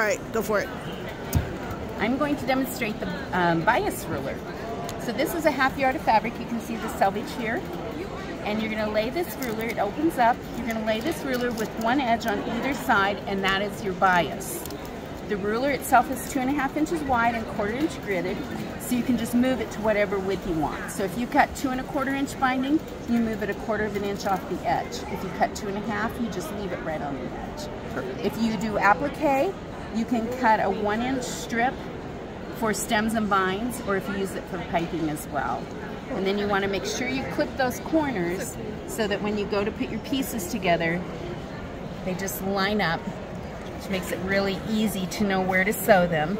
right, go for it. I'm going to demonstrate the um, bias ruler. So this is a half yard of fabric. You can see the selvage here. And you're going to lay this ruler, it opens up. You're going to lay this ruler with one edge on either side, and that is your bias. The ruler itself is two and a half inches wide and quarter inch gridded, so you can just move it to whatever width you want. So if you cut two and a quarter inch binding, you move it a quarter of an inch off the edge. If you cut two and a half, you just leave it right on the edge. Perfect. If you do applique, you can cut a one inch strip for stems and vines, or if you use it for piping as well. And then you want to make sure you clip those corners so that when you go to put your pieces together, they just line up which makes it really easy to know where to sew them.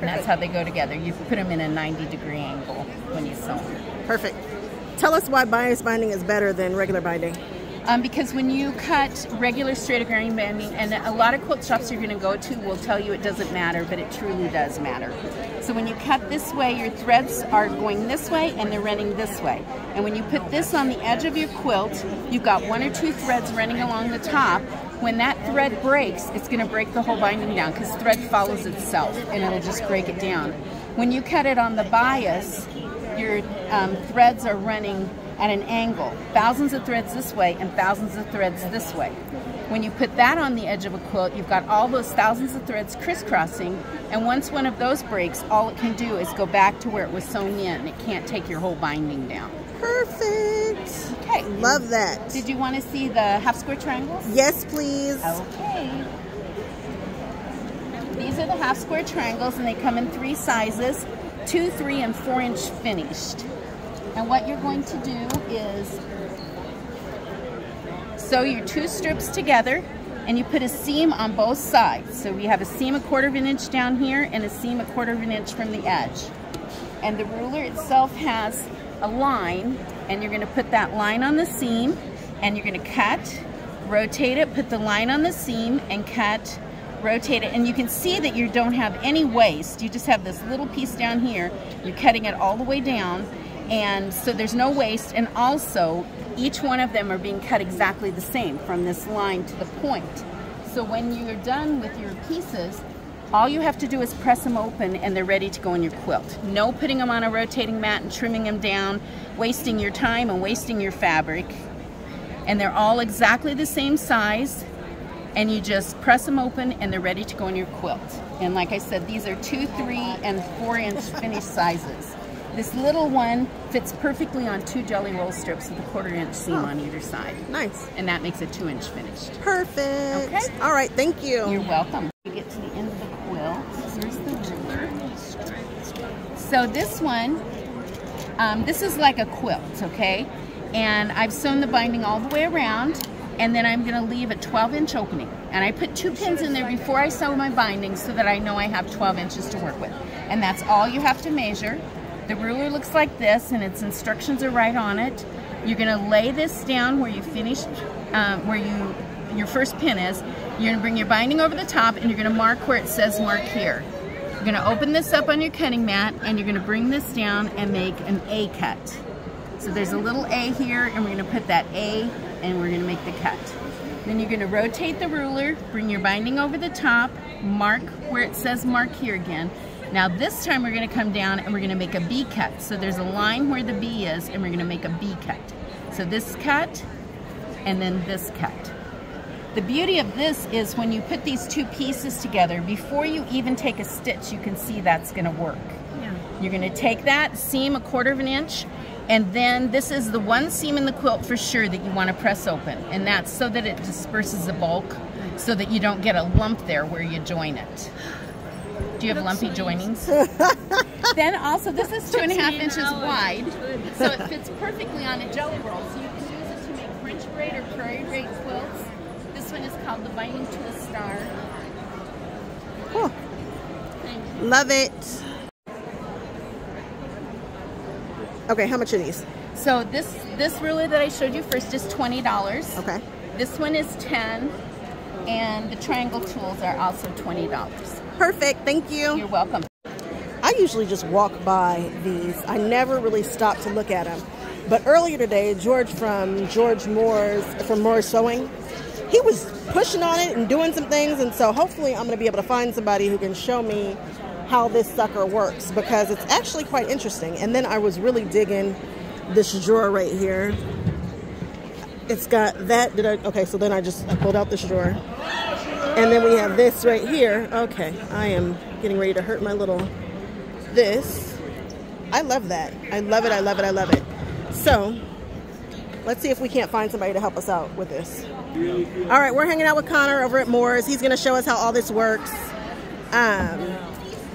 And that's how they go together. You put them in a 90 degree angle when you sew them. Perfect. Tell us why bias binding is better than regular binding. Um, because when you cut regular straight grain binding, and a lot of quilt shops you're going to go to will tell you it doesn't matter, but it truly does matter. So when you cut this way, your threads are going this way and they're running this way. And when you put this on the edge of your quilt, you've got one or two threads running along the top, when that thread breaks, it's going to break the whole binding down because thread follows itself and it'll just break it down. When you cut it on the bias, your um, threads are running at an angle. Thousands of threads this way and thousands of threads this way. When you put that on the edge of a quilt, you've got all those thousands of threads crisscrossing, and once one of those breaks, all it can do is go back to where it was sewn in. It can't take your whole binding down. Perfect. Okay. Love that. Did you want to see the half square triangles? Yes, please. Okay. These are the half square triangles and they come in three sizes, two, three, and four inch finished. And what you're going to do is sew your two strips together and you put a seam on both sides. So we have a seam a quarter of an inch down here and a seam a quarter of an inch from the edge. And the ruler itself has a line and you're going to put that line on the seam and you're going to cut, rotate it, put the line on the seam and cut, rotate it. And you can see that you don't have any waste. You just have this little piece down here. You're cutting it all the way down and so there's no waste and also each one of them are being cut exactly the same from this line to the point. So when you're done with your pieces, all you have to do is press them open and they're ready to go in your quilt. No putting them on a rotating mat and trimming them down, wasting your time and wasting your fabric. And they're all exactly the same size and you just press them open and they're ready to go in your quilt. And like I said, these are two, three, and four inch finished sizes. This little one fits perfectly on two jelly roll strips with a quarter inch seam oh. on either side. Nice. And that makes a two inch finished. Perfect. Okay. All right, thank you. You're welcome. You get to the end of the quilt. Here's the ruler. So this one, um, this is like a quilt, okay? And I've sewn the binding all the way around and then I'm gonna leave a 12 inch opening. And I put two pins in there before I sew my binding so that I know I have 12 inches to work with. And that's all you have to measure. The ruler looks like this and its instructions are right on it. You're gonna lay this down where you finished, um, where you your first pin is. You're gonna bring your binding over the top and you're gonna mark where it says mark here. You're gonna open this up on your cutting mat and you're gonna bring this down and make an A cut. So there's a little A here and we're gonna put that A and we're gonna make the cut. Then you're gonna rotate the ruler, bring your binding over the top, mark where it says mark here again, now this time we're gonna come down and we're gonna make a B cut. So there's a line where the B is and we're gonna make a B cut. So this cut and then this cut. The beauty of this is when you put these two pieces together, before you even take a stitch, you can see that's gonna work. Yeah. You're gonna take that seam a quarter of an inch, and then this is the one seam in the quilt for sure that you wanna press open. And that's so that it disperses the bulk, so that you don't get a lump there where you join it. Do you have lumpy joinings? then also, this is two and a half inches wide, so it fits perfectly on a jelly roll. So you can use it to make French braid or prairie braid quilts. This one is called the Binding to a Star. Cool. Love it. Okay, how much are these? So this this ruler that I showed you first is twenty dollars. Okay. This one is ten, and the triangle tools are also twenty dollars. Perfect. Thank you. You're welcome. I usually just walk by these. I never really stop to look at them. But earlier today, George from George Moore's, from Moore's Sewing, he was pushing on it and doing some things. And so hopefully I'm going to be able to find somebody who can show me how this sucker works because it's actually quite interesting. And then I was really digging this drawer right here. It's got that. Did I? Okay, so then I just I pulled out this drawer. And then we have this right here. Okay, I am getting ready to hurt my little this. I love that. I love it. I love it. I love it. So let's see if we can't find somebody to help us out with this. All right, we're hanging out with Connor over at Moore's. He's going to show us how all this works. Um,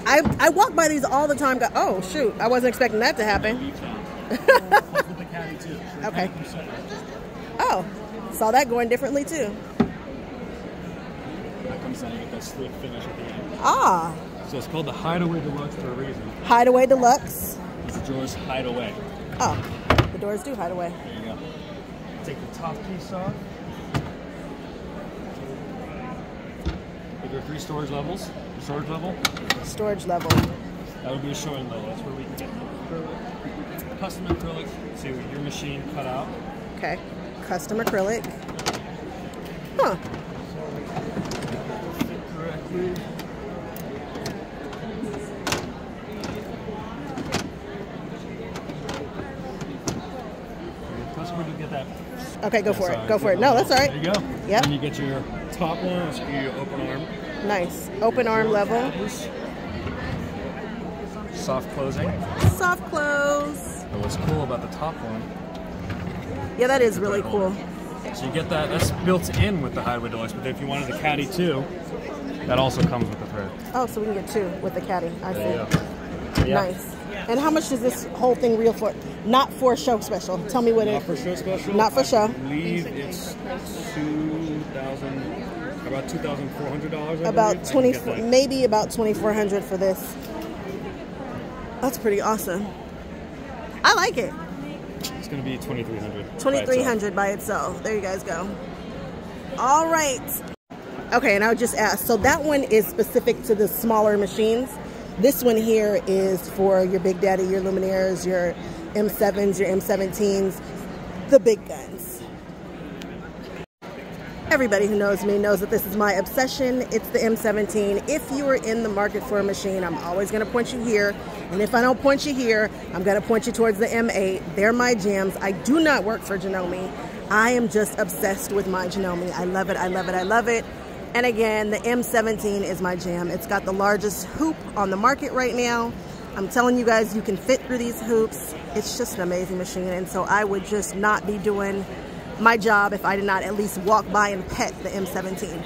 I, I walk by these all the time. Go, oh, shoot. I wasn't expecting that to happen. okay. Oh, saw that going differently too. That comes down to get that split finish at the end. Ah. So it's called the Hideaway Deluxe for a reason. Hideaway Deluxe. The drawers hide away. Oh, the doors do hide away. There you go. Take the top piece off. There are three storage levels. Storage level, Storage level. that would be a showing level. That's where we can get acrylic, custom acrylic. See what your machine cut out. Okay. Custom acrylic. Huh. Fit correctly. The Customer to get that. Okay, go for That's, it. Go for it. No, that's all right. There you go. Yep. Then you get your top one. It's your open arm. Nice. Open arm level. Soft closing. Soft close. But what's cool about the top one, Yeah, that is really cool. so you get that, that's built in with the Hideaway Deluxe, but if you wanted the Caddy too, that also comes with the thread. Oh, so we can get two with the caddy. I see. There you go. Yeah. Nice. And how much does this whole thing reel for? Not for a show special. Tell me what Not it. for show special. Not for show. I believe it's two thousand, about two thousand four hundred dollars. About twenty, maybe about twenty four hundred for this. That's pretty awesome. I like it. It's gonna be twenty three hundred. Twenty three hundred by itself. There you guys go. All right. Okay, and I would just ask. So that one is specific to the smaller machines. This one here is for your Big Daddy, your Luminaires, your M7s, your M17s, the big guns. Everybody who knows me knows that this is my obsession. It's the M17. If you are in the market for a machine, I'm always going to point you here. And if I don't point you here, I'm going to point you towards the M8. They're my jams. I do not work for Janome. I am just obsessed with my Janome. I love it. I love it. I love it. And again, the M17 is my jam. It's got the largest hoop on the market right now. I'm telling you guys, you can fit through these hoops. It's just an amazing machine. And so I would just not be doing my job if I did not at least walk by and pet the M17.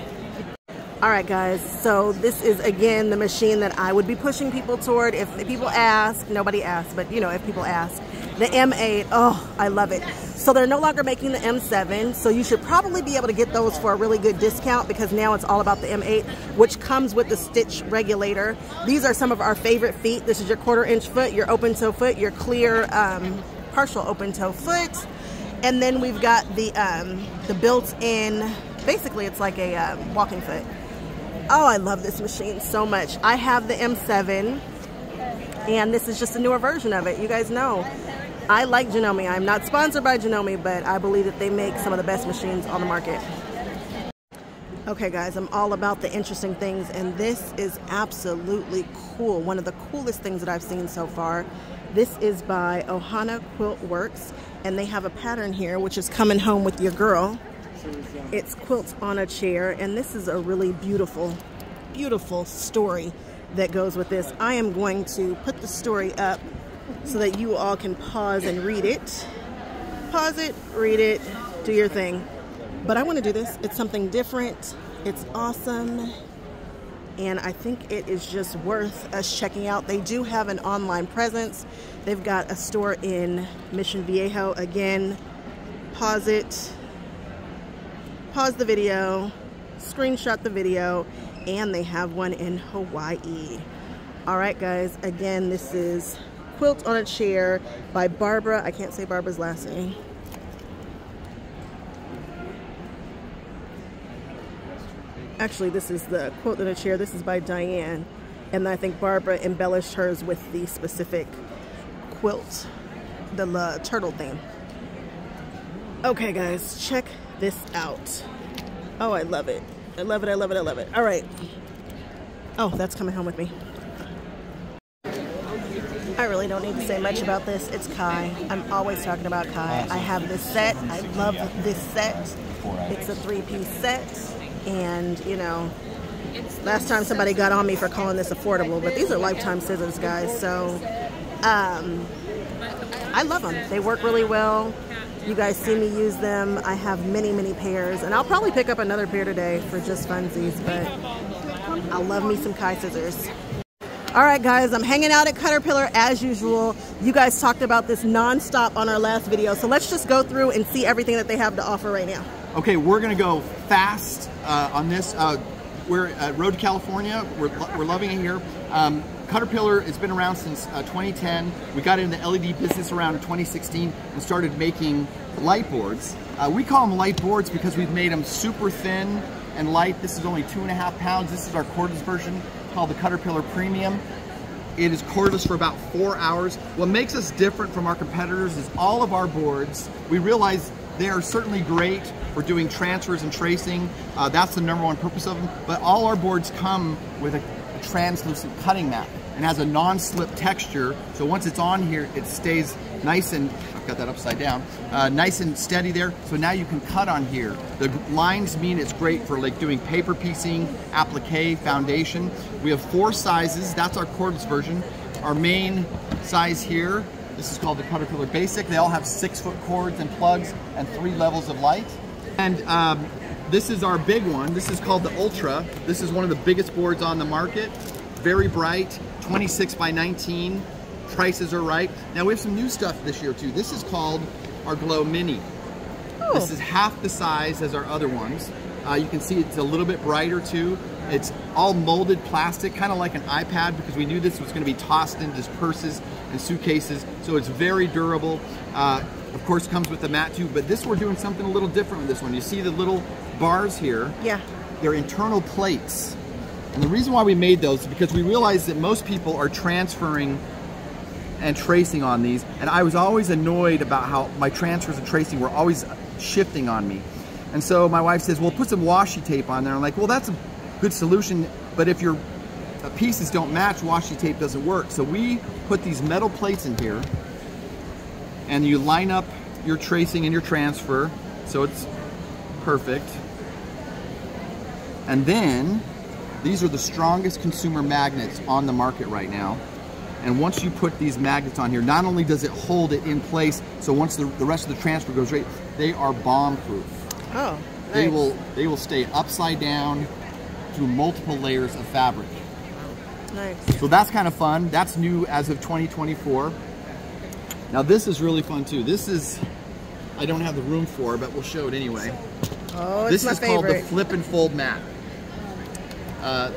All right, guys, so this is again the machine that I would be pushing people toward. If people ask, nobody asks, but you know, if people ask, the M8, oh, I love it. So they're no longer making the M7, so you should probably be able to get those for a really good discount because now it's all about the M8, which comes with the stitch regulator. These are some of our favorite feet. This is your quarter inch foot, your open toe foot, your clear um, partial open toe foot. And then we've got the um, the built-in, basically it's like a uh, walking foot. Oh, I love this machine so much. I have the M7, and this is just a newer version of it. You guys know, I like Janome. I'm not sponsored by Janome, but I believe that they make some of the best machines on the market. Okay, guys, I'm all about the interesting things, and this is absolutely cool. One of the coolest things that I've seen so far. This is by Ohana Quilt Works, and they have a pattern here, which is coming home with your girl. It's quilts on a chair, and this is a really beautiful, beautiful story that goes with this. I am going to put the story up so that you all can pause and read it. Pause it, read it, do your thing. But I want to do this. It's something different. It's awesome. And I think it is just worth us checking out. They do have an online presence. They've got a store in Mission Viejo. Again, pause it, pause the video, screenshot the video, and they have one in Hawaii. All right, guys, again, this is Quilt on a Chair by Barbara. I can't say Barbara's last name. Actually, this is the Quilt on a Chair. This is by Diane. And I think Barbara embellished hers with the specific quilt, the turtle theme. Okay, guys, check this out. Oh, I love it. I love it. I love it. I love it. All right. Oh, that's coming home with me. I really don't need to say much about this. It's Kai. I'm always talking about Kai. I have this set. I love this set. It's a three-piece set. And, you know, last time somebody got on me for calling this affordable, but these are lifetime scissors, guys. So, um, I love them. They work really well. You guys see me use them. I have many, many pairs, and I'll probably pick up another pair today for just funsies, but I love me some Kai scissors. All right, guys, I'm hanging out at Cutterpillar as usual. You guys talked about this nonstop on our last video, so let's just go through and see everything that they have to offer right now. Okay, we're gonna go fast uh, on this. Uh, we're at Road to California. We're, we're loving it here. Um, Cutterpillar has been around since uh, 2010. We got into the LED business around 2016 and started making light boards. Uh, we call them light boards because we've made them super thin and light. This is only two and a half pounds. This is our cordless version called the Cutterpillar Premium. It is cordless for about four hours. What makes us different from our competitors is all of our boards, we realize they are certainly great for doing transfers and tracing. Uh, that's the number one purpose of them. But all our boards come with a, a translucent cutting mat and has a non-slip texture. So once it's on here, it stays nice and, got that upside down, uh, nice and steady there. So now you can cut on here. The lines mean it's great for like doing paper piecing, applique, foundation. We have four sizes. That's our cordless version. Our main size here this is called the Cutterpillar Basic. They all have six foot cords and plugs and three levels of light. And um, this is our big one. This is called the Ultra. This is one of the biggest boards on the market. Very bright, 26 by 19. Prices are right. Now we have some new stuff this year too. This is called our Glow Mini. Oh. This is half the size as our other ones. Uh, you can see it's a little bit brighter too. It's all molded plastic, kind of like an iPad because we knew this was going to be tossed into purses and suitcases. So it's very durable. Uh, of course, comes with the mat too, but this we're doing something a little different with this one. You see the little bars here? Yeah. They're internal plates. And the reason why we made those is because we realized that most people are transferring and tracing on these. And I was always annoyed about how my transfers and tracing were always shifting on me. And so my wife says, well, put some washi tape on there. I'm like, well, that's a good solution, but if your uh, pieces don't match, washi tape doesn't work. So we put these metal plates in here and you line up your tracing and your transfer so it's perfect. And then these are the strongest consumer magnets on the market right now. And once you put these magnets on here, not only does it hold it in place, so once the, the rest of the transfer goes right, they are bomb proof. Oh, nice. They will they will stay upside down through multiple layers of fabric. Nice. So that's kind of fun. That's new as of 2024. Now this is really fun too. This is, I don't have the room for, but we'll show it anyway. Oh, this is favorite. called the flip and fold mat. Uh,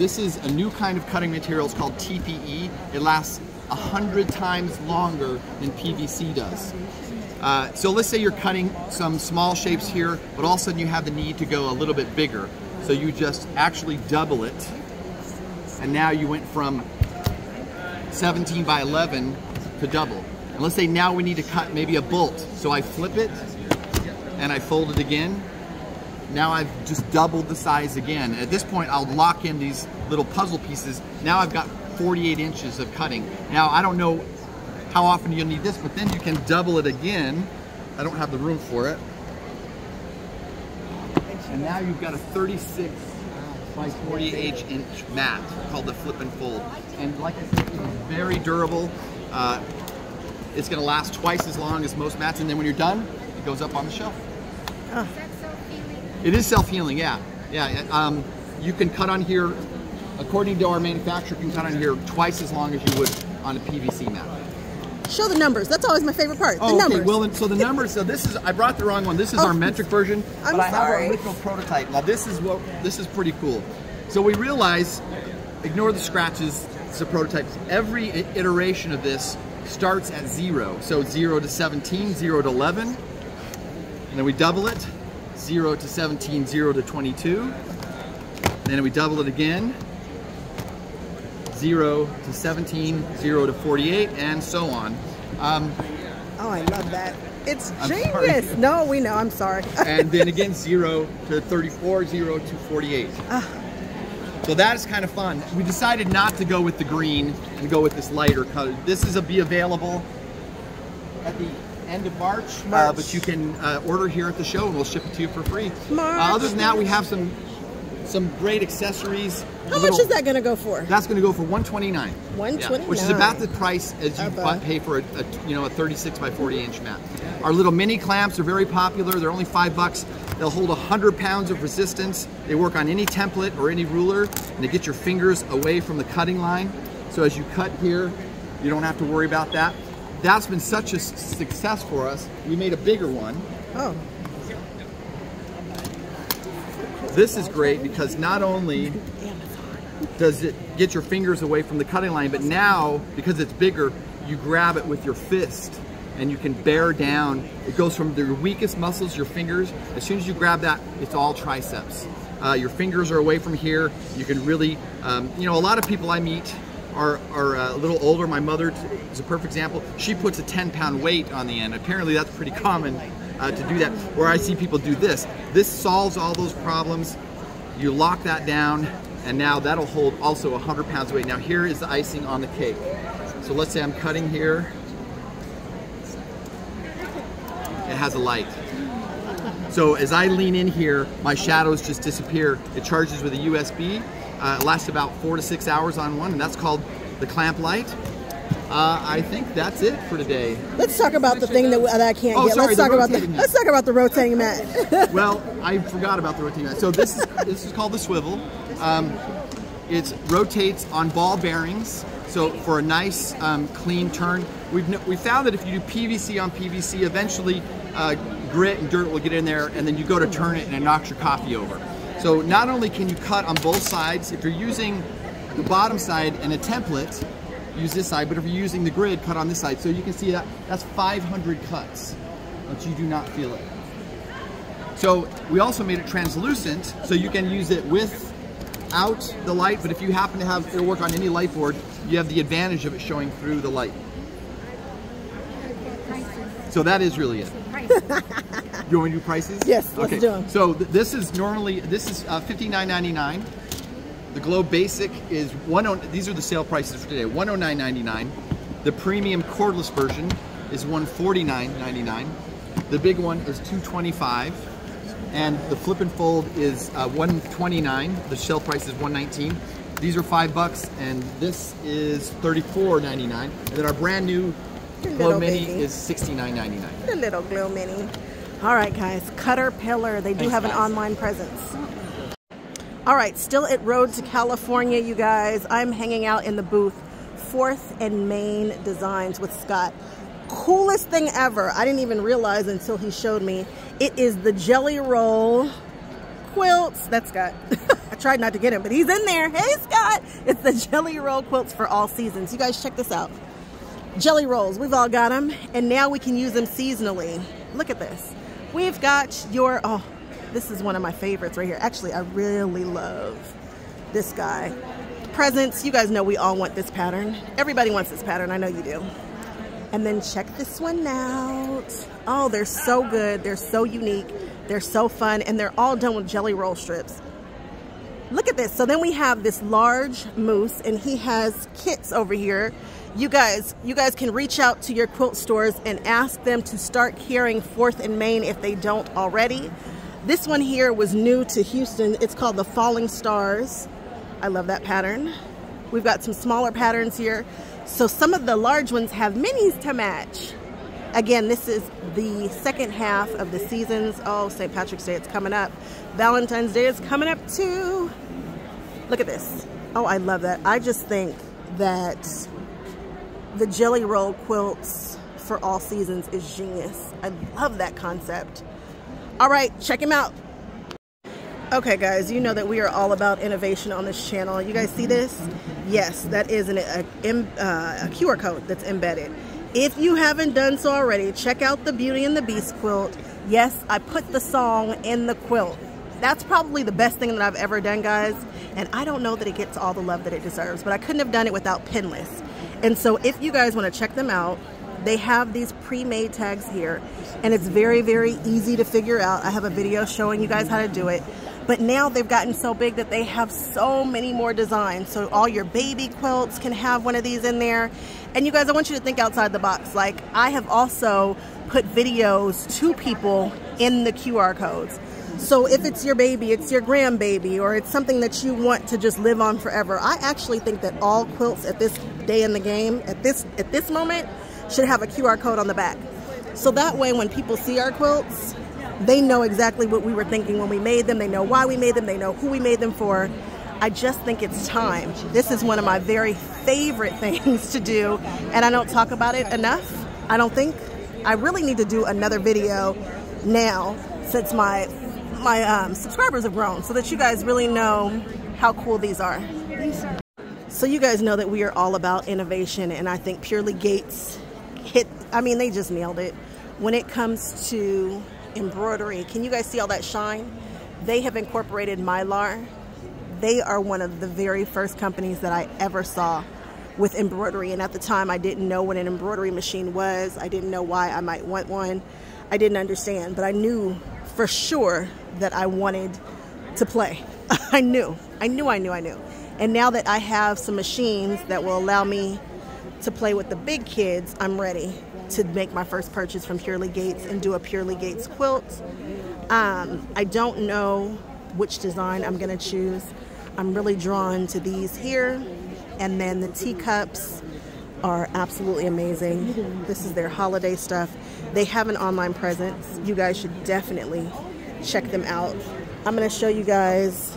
this is a new kind of cutting material. It's called TPE. It lasts a hundred times longer than PVC does. Uh, so let's say you're cutting some small shapes here, but all of a sudden you have the need to go a little bit bigger. So you just actually double it and now you went from 17 by 11 to double. And let's say now we need to cut maybe a bolt. So I flip it and I fold it again. Now I've just doubled the size again. At this point, I'll lock in these little puzzle pieces. Now I've got 48 inches of cutting. Now I don't know how often you'll need this, but then you can double it again. I don't have the room for it. And now you've got a 36 by 48 inch mat called the Flip and Fold. And like I said, it's very durable. Uh, it's gonna last twice as long as most mats, and then when you're done, it goes up on the shelf. Oh. It is self-healing, yeah. Yeah, um, you can cut on here, according to our manufacturer, you can cut on here twice as long as you would on a PVC mat. Show the numbers. That's always my favorite part. Oh, the numbers. okay. Well, so the numbers. So this is. I brought the wrong one. This is Oh. our metric version, I'm but I have our original prototype. Now this is what. This is pretty cool. So we realize, ignore the scratches. It's a prototype. Every iteration of this starts at zero. So zero to 17, zero to 11, and then we double it. Zero to 17, zero to 22. Then we double it again. 0 to 17, 0 to 48, and so on. Um, Oh, I love that. It's I'm genius. sorry. No, we know. I'm sorry. and then again 0 to 34, 0 to 48. So that is kind of fun. We decided not to go with the green and go with this lighter color. This is a be available at the end of March, Uh, March. but you can uh, order here at the show and we'll ship it to you for free. March. Uh, other than that, we have some some great accessories. How A much is that going to go for? That's going to go for 129. 129. which is about the price as you Of buy- pay for a, a you know a 36 by 40 inch mat. Our little mini clamps are very popular. They're only five bucks. They'll hold 100 pounds of resistance. They work on any template or any ruler, and they get your fingers away from the cutting line. So as you cut here, you don't have to worry about that. That's been such a success for us. We made a bigger one. Oh, This is great because not only does it get your fingers away from the cutting line, but now, because it's bigger, you grab it with your fist and you can bear down. It goes from your weakest muscles, your fingers. As soon as you grab that, it's all triceps. Uh, your fingers are away from here. You can really, um, you know, a lot of people I meet are, are uh, a little older. My mother is a perfect example. She puts a 10 pound weight on the end. Apparently that's pretty common uh, to do that. Or I see people do this. This solves all those problems. You lock that down and now that'll hold also 100 pounds of weight. Now here is the icing on the cake. So let's say I'm cutting here. It has a light. So as I lean in here, my shadows just disappear. It charges with a USB. Uh, it lasts about four to six hours on one, and that's called the clamp light. Uh, I think that's it for today. let's talk about the thing that, that I can't Oh, get. sorry, let's talk about the rotating mat. let's talk about the rotating mat. Well, I forgot about the rotating mat. So this is this is called the swivel. Um, it rotates on ball bearings. So for a nice um, clean turn, we've we found that if you do PVC on PVC, eventually uh, grit and dirt will get in there, and then you go to turn it and it knocks your coffee over. So not only can you cut on both sides, if you're using the bottom side and a template, use this side. But if you're using the grid, cut on this side. So you can see that that's 500 cuts, but you do not feel it. So we also made it translucent, so you can use it without the light, but if you happen to have it work on any light board, you have the advantage of it showing through the light. So that is really it. You want to do prices? Yes, okay. So th- this is normally, this is uh, $59.99. The Glow Basic is one. oh, These are the sale prices for today. $109.99. The premium cordless version is $149.99. The big one is 225. And the flip and fold is uh, 129. The sale price is 119. These are five bucks, and this is $34.99. And then our brand new Your Glow little Mini baby. is $69.99. the little glow mini. All right, guys. Cutterpillar. They do Thanks, have an guys. online presence. All right, still at Road to California, you guys. I'm hanging out in the booth, Fourth and Main Designs with Scott. Coolest thing ever. I didn't even realize until he showed me. It is the Jelly Roll quilts. That's Scott. I tried not to get him, but he's in there. Hey, Scott. It's the Jelly Roll quilts for all seasons. You guys check this out. Jelly rolls, we've all got them, and now we can use them seasonally. Look at this. We've got your, oh, this is one of my favorites right here. Actually, I really love this guy. Presents, you guys know we all want this pattern. Everybody wants this pattern, I know you do. And then check this one out. Oh, they're so good. They're so unique. They're so fun, and they're all done with jelly roll strips. Look at this. So then we have this large moose, and he has kits over here. You guys, you guys can reach out to your quilt stores and ask them to start carrying Fourth and Main if they don't already. This one here was new to Houston. It's called the Falling Stars. I love that pattern. We've got some smaller patterns here. So some of the large ones have minis to match. Again, this is the second half of the seasons. Oh, St. Patrick's Day, it's coming up. Valentine's Day is coming up too. Look at this. Oh, I love that. I just think that the jelly roll quilts for all seasons is genius. I love that concept. All right, check him out. Okay, guys, you know that we are all about innovation on this channel. You guys see this? Yes, that is an, a, uh, a QR code that's embedded. If you haven't done so already, check out the Beauty and the Beast quilt. Yes, I put the song in the quilt. That's probably the best thing that I've ever done, guys. And I don't know that it gets all the love that it deserves, but I couldn't have done it without Pinless. And so if you guys want to check them out, They have these pre-made tags here and it's very, very easy to figure out. I have a video showing you guys how to do it. But now they've gotten so big that they have so many more designs. So all your baby quilts can have one of these in there. And you guys, I want you to think outside the box. Like I have also put videos to people in the QR codes. So if it's your baby, it's your grandbaby, or it's something that you want to just live on forever, I actually think that all quilts at this day in the game, at this at this moment, should have a QR code on the back. So that way when people see our quilts, they know exactly what we were thinking when we made them. They know why we made them. They know who we made them for. I just think it's time. This is one of my very favorite things to do, and I don't talk about it enough. I don't think. I really need to do another video now since my my um, subscribers have grown so that you guys really know how cool these are. So you guys know that we are all about innovation and I think Purely Gates hit, I mean, they just nailed it. When it comes to embroidery, can you guys see all that shine? They have incorporated Mylar. They are one of the very first companies that I ever saw with embroidery. And at the time, I didn't know what an embroidery machine was. I didn't know why I might want one. I didn't understand, but I knew for sure that I wanted to play. I knew, I knew, I knew, I knew. And now that I have some machines that will allow me to play with the big kids, I'm ready to make my first purchase from Purely Gates and do a Purely Gates quilt. Um, I don't know which design I'm gonna choose. I'm really drawn to these here. And then the teacups are absolutely amazing. This is their holiday stuff. They have an online presence. You guys should definitely check them out. I'm gonna show you guys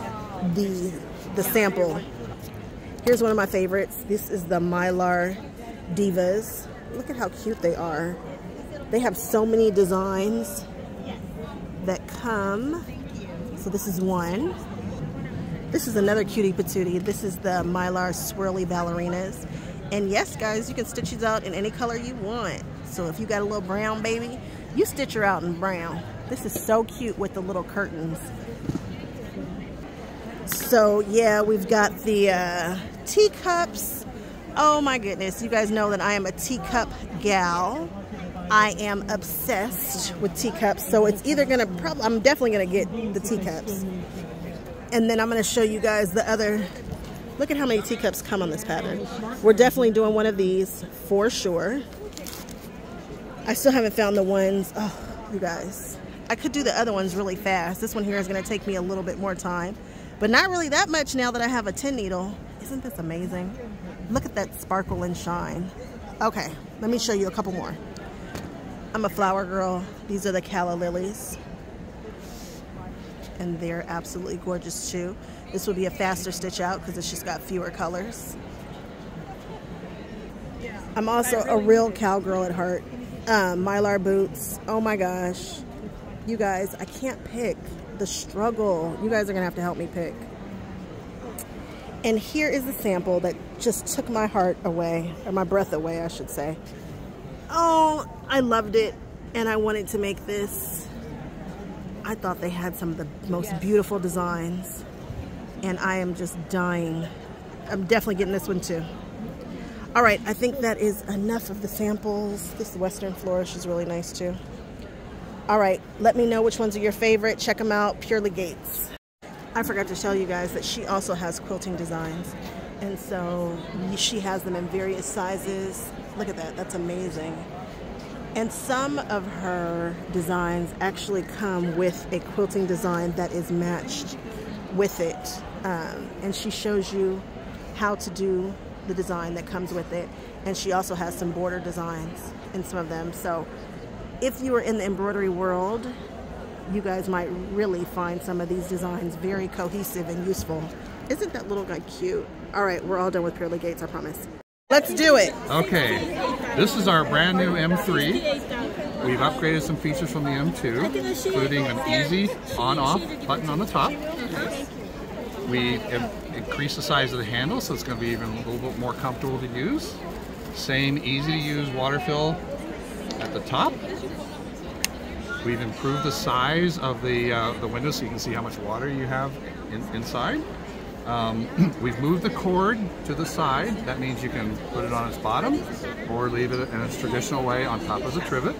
the, the sample. Here's one of my favorites. This is the Mylar Divas. Look at how cute they are. They have so many designs that come. So this is one. This is another cutie patootie. This is the Mylar Swirly Ballerinas. And yes, guys, you can stitch these out in any color you want. So if you got a little brown baby, you stitch her out in brown. This is so cute with the little curtains. So yeah, we've got the uh, teacups. Oh my goodness, you guys know that I am a teacup gal. I am obsessed with teacups, so it's either gonna, probably, I'm definitely gonna get the teacups. And then I'm gonna show you guys the other, look at how many teacups come on this pattern. We're definitely doing one of these for sure. I still haven't found the ones, oh, you guys. I could do the other ones really fast. This one here is gonna take me a little bit more time, but not really that much now that I have a tin needle. Isn't this amazing? Look at that sparkle and shine. Okay, let me show you a couple more. I'm a flower girl. These are the calla lilies. And they're absolutely gorgeous too. This will be a faster stitch out because it's just got fewer colors. I'm also a real cowgirl at heart um, Mylar boots. Oh my gosh. You guys, I can't pick the struggle. You guys are gonna have to help me pick. And here is the sample that just took my heart away, or my breath away, I should say. Oh, I loved it, and I wanted to make this. I thought they had some of the most beautiful designs, and I am just dying. I'm definitely getting this one too. All right, I think that is enough of the samples. This Western Flourish is really nice too. All right, let me know which ones are your favorite. Check them out, Purely Gates. I forgot to tell you guys that she also has quilting designs. And so she has them in various sizes. Look at that, that's amazing. And some of her designs actually come with a quilting design that is matched with it. Um, and she shows you how to do the design that comes with it. And she also has some border designs in some of them. So if you are in the embroidery world, you guys might really find some of these designs very cohesive and useful. Isn't that little guy cute? All right, we're all done with Purely Gates, I promise. Let's do it. Okay, this is our brand new M3. We've upgraded some features from the M2, including an easy on-off button on the top. We increased the size of the handle, so it's going to be even a little bit more comfortable to use. Same easy to use water fill at the top. We've improved the size of the, uh, the window so you can see how much water you have in, inside. Um, we've moved the cord to the side. That means you can put it on its bottom or leave it in its traditional way on top of the trivet.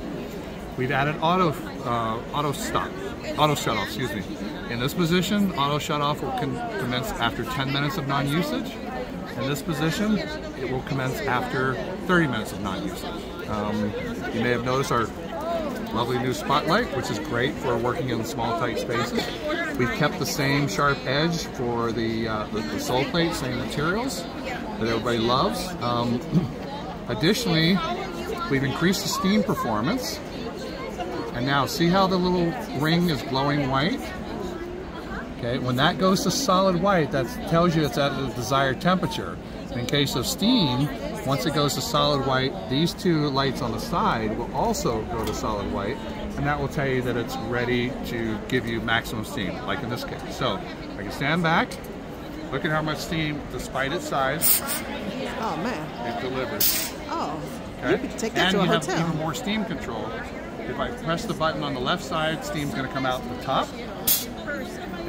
We've added auto uh, auto stop, auto shut off, excuse me. In this position, auto shut off will commence after 10 minutes of non-usage. In this position, it will commence after 30 minutes of non-usage. Um, you may have noticed our lovely new spotlight, which is great for working in small tight spaces. We've kept the same sharp edge for the, uh, the, the, sole plate, same materials that everybody loves. Um, additionally, we've increased the steam performance. And now see how the little ring is glowing white? Okay, when that goes to solid white, that tells you it's at the desired temperature. In case of steam, once it goes to solid white, these two lights on the side will also go to solid white, and that will tell you that it's ready to give you maximum steam, like in this case. So I can stand back, look at how much steam, despite its size, oh man, it delivers. Oh, okay? you could take that and to a you hotel. have even more steam control. If I press the button on the left side, steam's going to come out the top.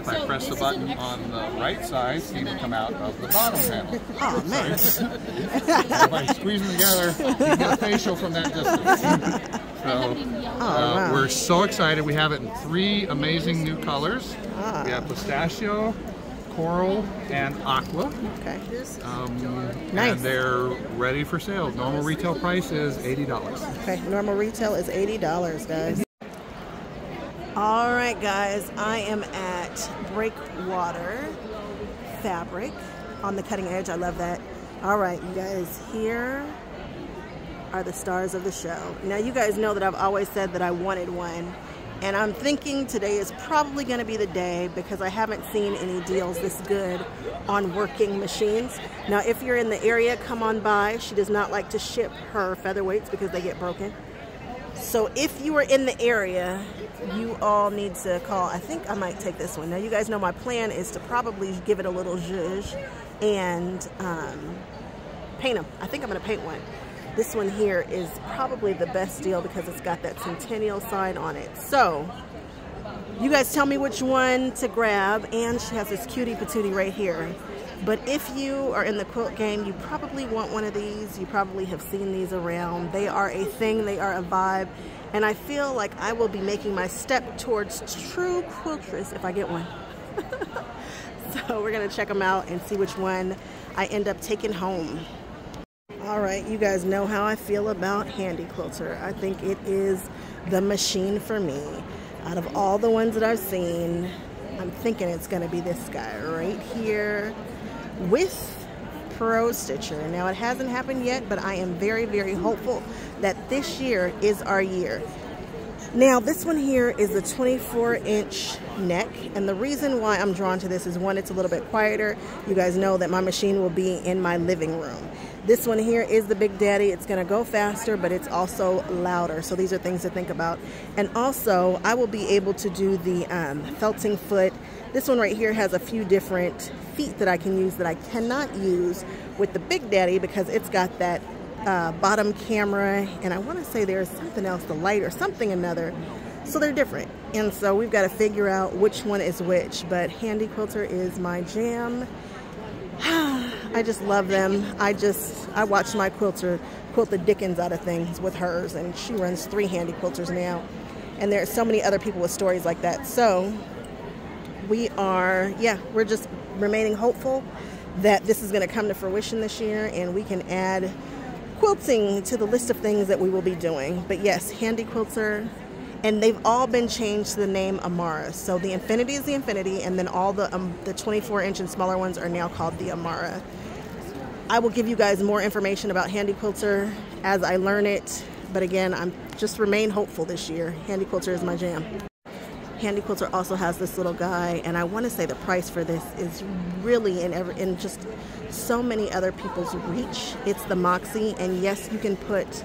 If I press the button on the right side, steam will come out of the bottom panel. Oh man! if I squeeze them together, you get a facial from that distance. So oh, wow. we're so excited. We have it in three amazing new colors. Ah. We have pistachio, coral, and aqua. Okay. Um, nice. And they're ready for sale. Normal retail price is $80. Okay, normal retail is $80, guys. All right, guys, I am at Breakwater Fabric on the cutting edge. I love that. All right, you guys, here are the stars of the show. Now, you guys know that I've always said that I wanted one, and I'm thinking today is probably going to be the day because I haven't seen any deals this good on working machines. Now, if you're in the area, come on by. She does not like to ship her featherweights because they get broken. So if you are in the area, you all need to call. I think I might take this one. Now, you guys know my plan is to probably give it a little zhuzh and um, paint them. I think I'm going to paint one. This one here is probably the best deal because it's got that Centennial sign on it. So, you guys tell me which one to grab. And she has this cutie patootie right here. But if you are in the quilt game, you probably want one of these. You probably have seen these around. They are a thing, they are a vibe. And I feel like I will be making my step towards true quiltress if I get one. so we're gonna check them out and see which one I end up taking home. All right, you guys know how I feel about Handi Quilter. I think it is the machine for me. Out of all the ones that I've seen, I'm thinking it's gonna be this guy right here with Pro Stitcher. Now it hasn't happened yet, but I am very, very hopeful that this year is our year. Now this one here is a 24 inch neck and the reason why I'm drawn to this is one, it's a little bit quieter. You guys know that my machine will be in my living room. This one here is the Big Daddy. It's going to go faster, but it's also louder. So these are things to think about. And also, I will be able to do the um, felting foot. This one right here has a few different feet that I can use that I cannot use with the Big Daddy because it's got that uh, bottom camera. And I want to say there's something else, the light or something another. So they're different. And so we've got to figure out which one is which. But Handi Quilter is my jam. I just love them. I just, I watched my quilter quilt the Dickens out of things with hers, and she runs three Handi Quilters now. And there are so many other people with stories like that. So we are, yeah, we're just remaining hopeful that this is going to come to fruition this year and we can add quilting to the list of things that we will be doing. But yes, Handi Quilter, and they've all been changed to the name Amara. So the Infinity is the Infinity, and then all the um, the 24 inch and smaller ones are now called the Amara. I will give you guys more information about Handi Quilter as I learn it. But again, I'm just remain hopeful this year. Handi Quilter is my jam. Handi Quilter also has this little guy, and I want to say the price for this is really in every, in just so many other people's reach. It's the Moxie, and yes, you can put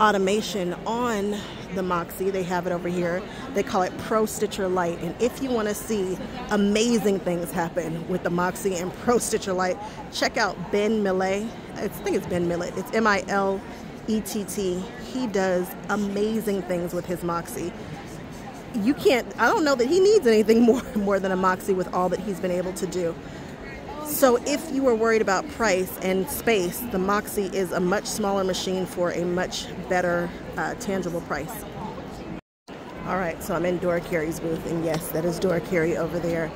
automation on the Moxie. They have it over here. They call it Pro Stitcher Light. And if you want to see amazing things happen with the Moxie and Pro Stitcher Light, check out Ben Millett. I think it's Ben Millett. It's M-I-L-E-T-T. He does amazing things with his Moxie. You can't, I don't know that he needs anything more, more than a Moxie with all that he's been able to do. So if you are worried about price and space, the Moxie is a much smaller machine for a much better uh, tangible price. All right, so I'm in Dora Cary's booth, and yes, that is Dora Cary over there.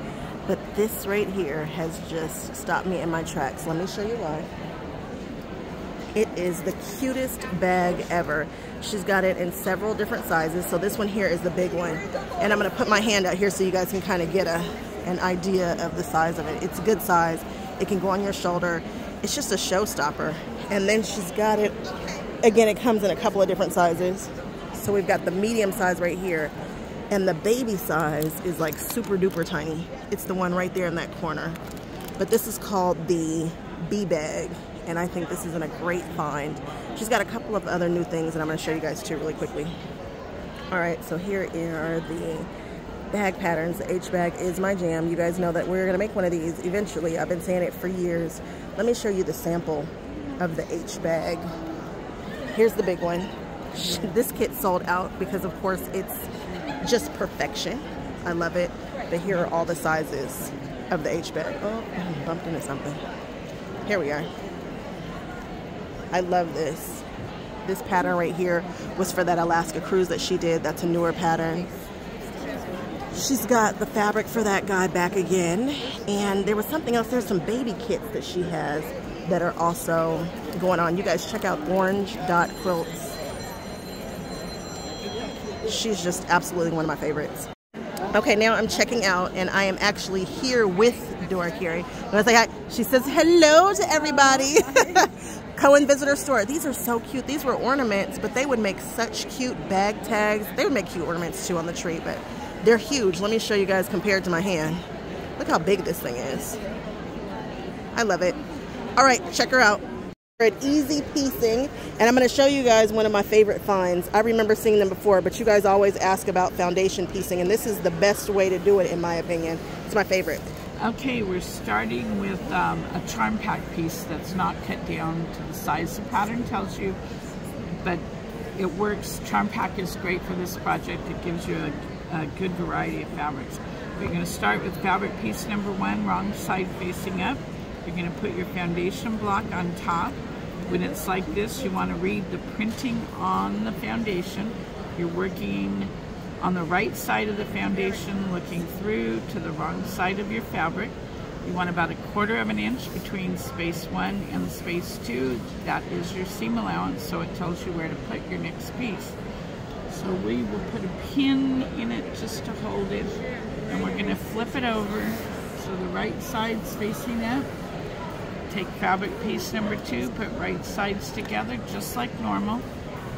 But this right here has just stopped me in my tracks. Let me show you why. It is the cutest bag ever. She's got it in several different sizes. So this one here is the big one. And I'm gonna put my hand out here so you guys can kind of get a, an idea of the size of it. It's a good size. It can go on your shoulder. It's just a showstopper. And then she's got it, again, it comes in a couple of different sizes. So we've got the medium size right here. And the baby size is like super duper tiny. It's the one right there in that corner. But this is called the B bag. And I think this is in a great find. She's got a couple of other new things that I'm gonna show you guys too really quickly. All right, so here are the bag patterns. The H bag is my jam. You guys know that we're gonna make one of these eventually. I've been saying it for years. Let me show you the sample of the H bag. Here's the big one. This kit sold out because of course it's just perfection. I love it. But here are all the sizes of the H bag. Oh, I bumped into something. Here we are. I love this. This pattern right here was for that Alaska cruise that she did. That's a newer pattern. She's got the fabric for that guy back again. And there was something else. There's some baby kits that she has that are also going on. You guys check out Orange Dot Quilts. She's just absolutely one of my favorites. Okay, now I'm checking out and I am actually here with Dora. When I say hi, she says hello to everybody. Cohen Visitor Store. These are so cute. These were ornaments, but they would make such cute bag tags. They would make cute ornaments too on the tree, but they're huge. Let me show you guys compared to my hand. Look how big this thing is. I love it. All right, check her out. We're At EZ Piecing, and I'm going to show you guys one of my favorite finds. I remember seeing them before, but you guys always ask about foundation piecing, and this is the best way to do it, in my opinion. It's my favorite. Okay, we're starting with um, a charm pack piece that's not cut down to the size the pattern tells you, but it works. Charm pack is great for this project. It gives you a, a good variety of fabrics. We're going to start with fabric piece number one, wrong side facing up. You're going to put your foundation block on top. When it's like this, you want to read the printing on the foundation. You're working on the right side of the foundation, looking through to the wrong side of your fabric. You want about a quarter of an inch between space one and space two. That is your seam allowance, so it tells you where to put your next piece. So we will put a pin in it just to hold it, and we're gonna flip it over so the right side's facing up. Take fabric piece number two, put right sides together just like normal.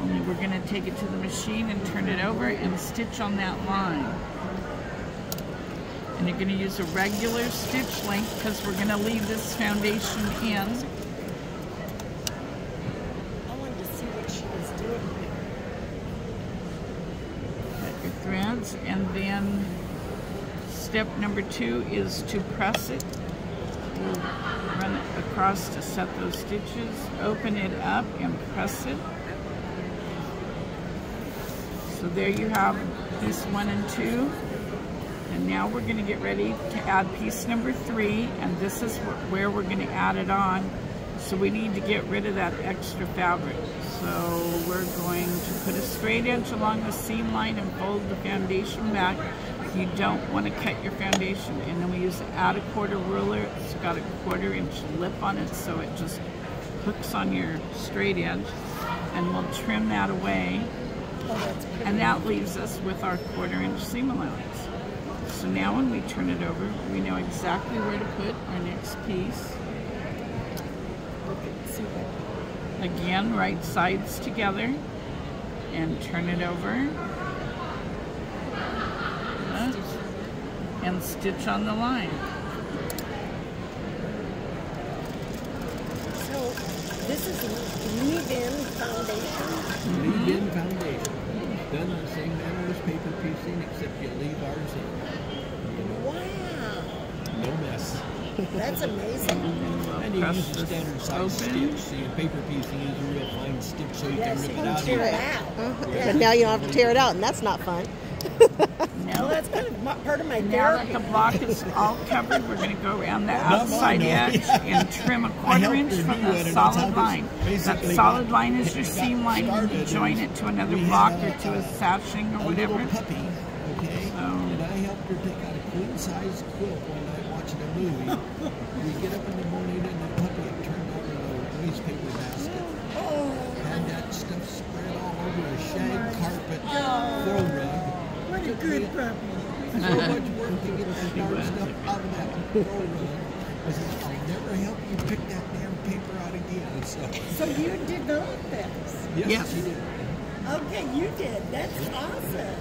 Only we're going to take it to the machine and turn it over and stitch on that line. And you're going to use a regular stitch length because we're going to leave this foundation in. I wanted to see what she was doing Cut your threads and then step number two is to press it. We'll run it across to set those stitches, open it up and press it. So there you have piece one and two. And now we're gonna get ready to add piece number three, and this is where we're gonna add it on. So we need to get rid of that extra fabric. So we're going to put a straight edge along the seam line and fold the foundation back. You don't want to cut your foundation. And then we use the add a quarter ruler. It's got a quarter inch lip on it, so it just hooks on your straight edge. And we'll trim that away. And that leaves us with our quarter inch seam allowance. So now when we turn it over, we know exactly where to put our next piece. Again, right sides together and turn it over. And stitch on the line. So this is leave-in foundation. Leave-in foundation. Done in the same manner as paper piecing, except you leave ours in. Wow, No mess. that's amazing. And you use the standard size open. stitch. See, paper piecing is a real fine stitch, so you Yes, can rip it can out. tear it out. But now you don't have to tear it out, and that's not fun. Well, that's kind of part of my Now that the block is all covered, we're going to go around the outside no. edge and trim a quarter inch from the it, and that's how solid line. That solid line is your seam line. You started. join it to another block or to a a- sashing or a whatever. puppy, okay? And I helped her take out a queen size quilt one night watching a movie. we get up in the morning and the puppy had turned over the wastepaper basket. Oh. Had that stuff spread all over a shag oh carpet throw rug. What a good puppy. So much work to get that darn stuff out of that throw. I said, I'll never help you pick that damn paper out again. So, So you developed this. yes, Yes. she did. Okay, you did. That's awesome.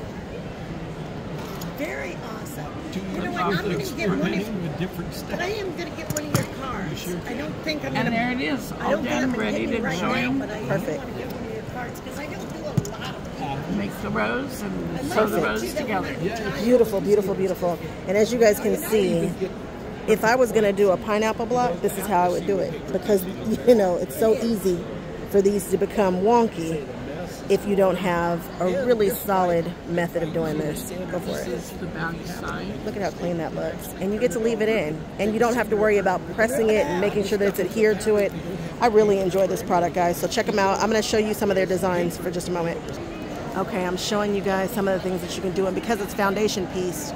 Very awesome. Two You know years what? I'm going to get one of, with different stuff. but I am going to get one of your cards. sure I don't think I'm And going to. there it is, I all don't got done, them ready to right join. now, but I Perfect. want to get one of your cards because I don't do a lot of Make the rows and I sew the might rows together. one at a time. Beautiful, beautiful, beautiful. And as you guys can see, if I was going to do a pineapple block, this is how I would do it. Because, you know, it's so easy for these to become wonky if you don't have a really solid method of doing this. Go for This it. is the back side. Look at how clean that looks. And you get to leave it in. And you don't have to worry about pressing it and making sure that it's adhered to it. I really enjoy this product, guys. So check them out. I'm going to show you some of their designs for just a moment. Okay, I'm showing you guys some of the things that you can do. And because it's foundation piece,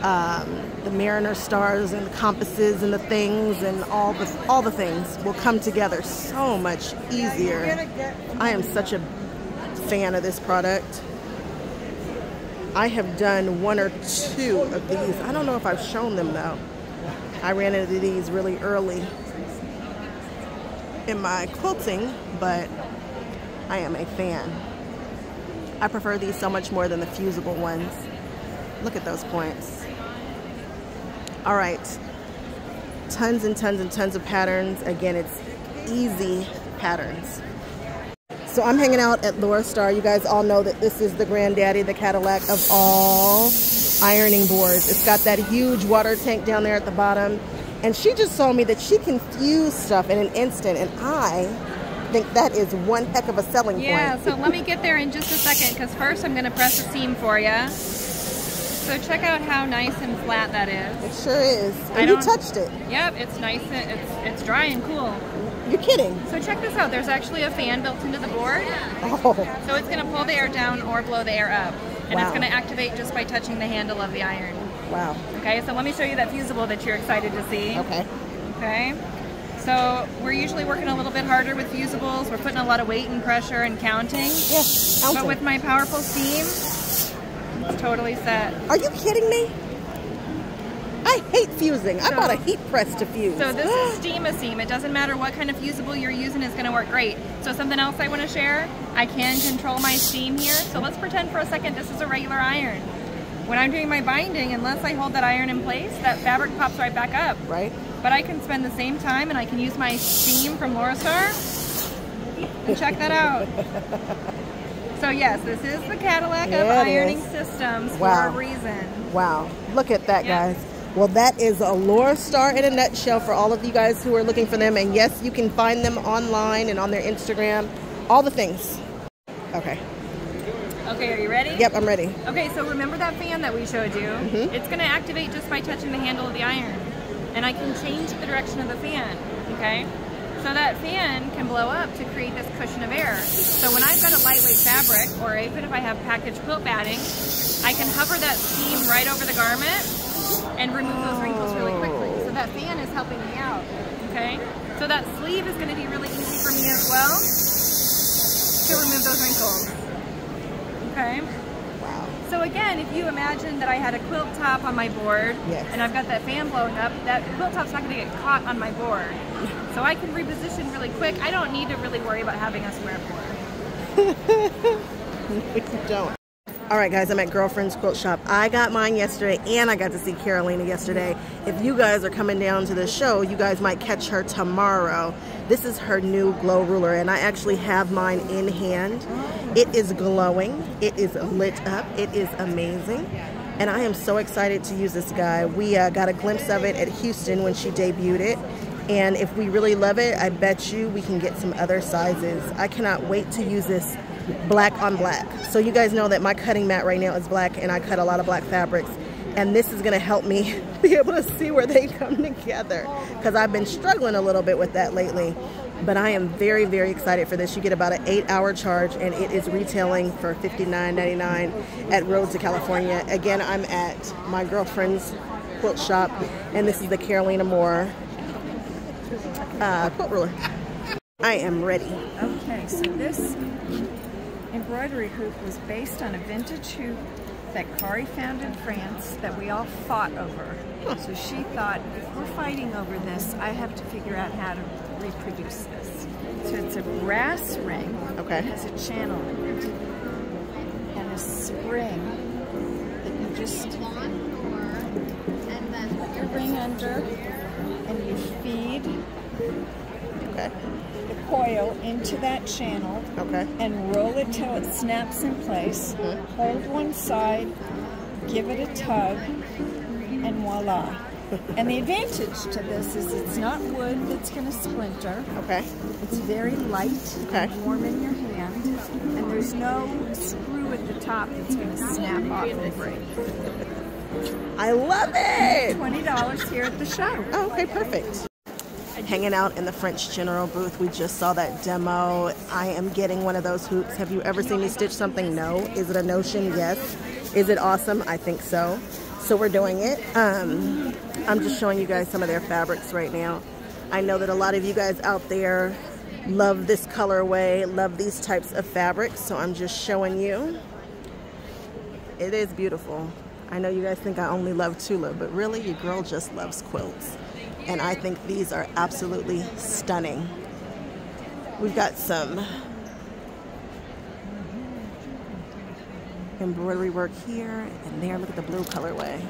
um, the Mariner stars and the compasses and the things and all the all the things will come together so much easier. I am such a fan of this product. I have done one or two of these. I don't know if I've shown them though. I ran into these really early in my quilting, but I am a fan. I prefer these so much more than the fusible ones. Look at those points. All right, tons and tons and tons of patterns. Again, it's easy patterns. So I'm hanging out at Laura Star. You guys all know that this is the granddaddy, the Cadillac of all ironing boards. It's got that huge water tank down there at the bottom. And she just told me that she can fuse stuff in an instant. And I think that is one heck of a selling Yeah, point. Yeah, so let me get there in just a second because first I'm going to press a seam for you. So check out how nice and flat that is. It sure is. And you touched it. Yep, it's nice and it's it's dry and cool. You're kidding. So check this out. There's actually a fan built into the board. Oh, So it's going to pull the air down or blow the air up. And Wow. it's going to activate just by touching the handle of the iron. wow. Okay, so let me show you that fusible that you're excited to see. Okay. Okay. So we're usually working a little bit harder with fusibles. We're putting a lot of weight and pressure and counting. Yes. But with my powerful steam, it's totally set. Are you kidding me? I hate fusing. I bought a heat press to fuse. So this is steam a seam. It doesn't matter what kind of fusible you're using, it's gonna work great. So something else I wanna share, I can control my steam here. So let's pretend for a second this is a regular iron. When I'm doing my binding, unless I hold that iron in place, that fabric pops right back up. right? But I can spend the same time and I can use my steam from Laura Star and check that out. So yes, this is the Cadillac of Yeah, it ironing is. systems Wow. for a reason. Wow. Look at that, Yeah. guys. Well, that is a Laura Star in a nutshell for all of you guys who are looking for them. And yes, you can find them online and on their Instagram, all the things. Okay. Okay, are you ready? Yep, I'm ready. Okay, so remember that fan that we showed you? Mm-hmm. It's going to activate just by touching the handle of the iron. And I can change the direction of the fan, okay? So that fan can blow up to create this cushion of air. So when I've got a lightweight fabric, or even if I have packaged quilt batting, I can hover that steam right over the garment and remove those wrinkles really quickly. So that fan is helping me out, okay? So that sleeve is going to be really easy for me as well to remove those wrinkles. Okay? So again, if you imagine that I had a quilt top on my board Yes. and I've got that fan blowing up, that quilt top's not going to get caught on my board. So I can reposition really quick. I don't need to really worry about having a square board. you don't. All right, guys, I'm at Girlfriend's Quilt Shop. I got mine yesterday, and I got to see Carolina yesterday. If you guys are coming down to the show, you guys might catch her tomorrow. This is her new glow ruler, and I actually have mine in hand. It is glowing. It is lit up. It is amazing. And I am so excited to use this guy. We uh, got a glimpse of it at Houston when she debuted it. And if we really love it, I bet you we can get some other sizes. I cannot wait to use this black on black. So you guys know that my cutting mat right now is black and I cut a lot of black fabrics. And this is gonna help me be able to see where they come together because I've been struggling a little bit with that lately. But I am very, very excited for this. You get about an eight hour charge and it is retailing for $59.99 at Road to California. Again, I'm at my girlfriend's quilt shop and this is the Carolina Moore uh, quilt ruler. I am ready. Okay, so this embroidery hoop was based on a vintage hoop that Kaari found in France that we all fought over. So she thought, if we're fighting over this, I have to figure out how to reproduce this. So it's a brass ring. Okay. It has a channel in it. And a spring that you just put your ring under and you feed Okay. Coil into that channel Okay. and roll it till it snaps in place. Mm-hmm. Hold one side, give it a tug, and voila. and the advantage to this is it's not wood that's going to splinter. Okay. It's very light Okay. and warm in your hand. And there's no screw at the top that's going to snap off and break. I love it. $20 here at the show. Oh, okay, perfect. Hanging out in the French General booth, we just saw that demo. I am getting one of those hoops. Have you ever seen me stitch something? No. Is it a notion? Yes. Is it awesome? I think so. So we're doing it. Um, I'm just showing you guys some of their fabrics right now. I know that a lot of you guys out there love this colorway, love these types of fabrics, so I'm just showing you. It is beautiful. I know you guys think I only love Tula, but really your girl just loves quilts. And I think these are absolutely stunning. We've got some embroidery work here and there. Look at the blue colorway.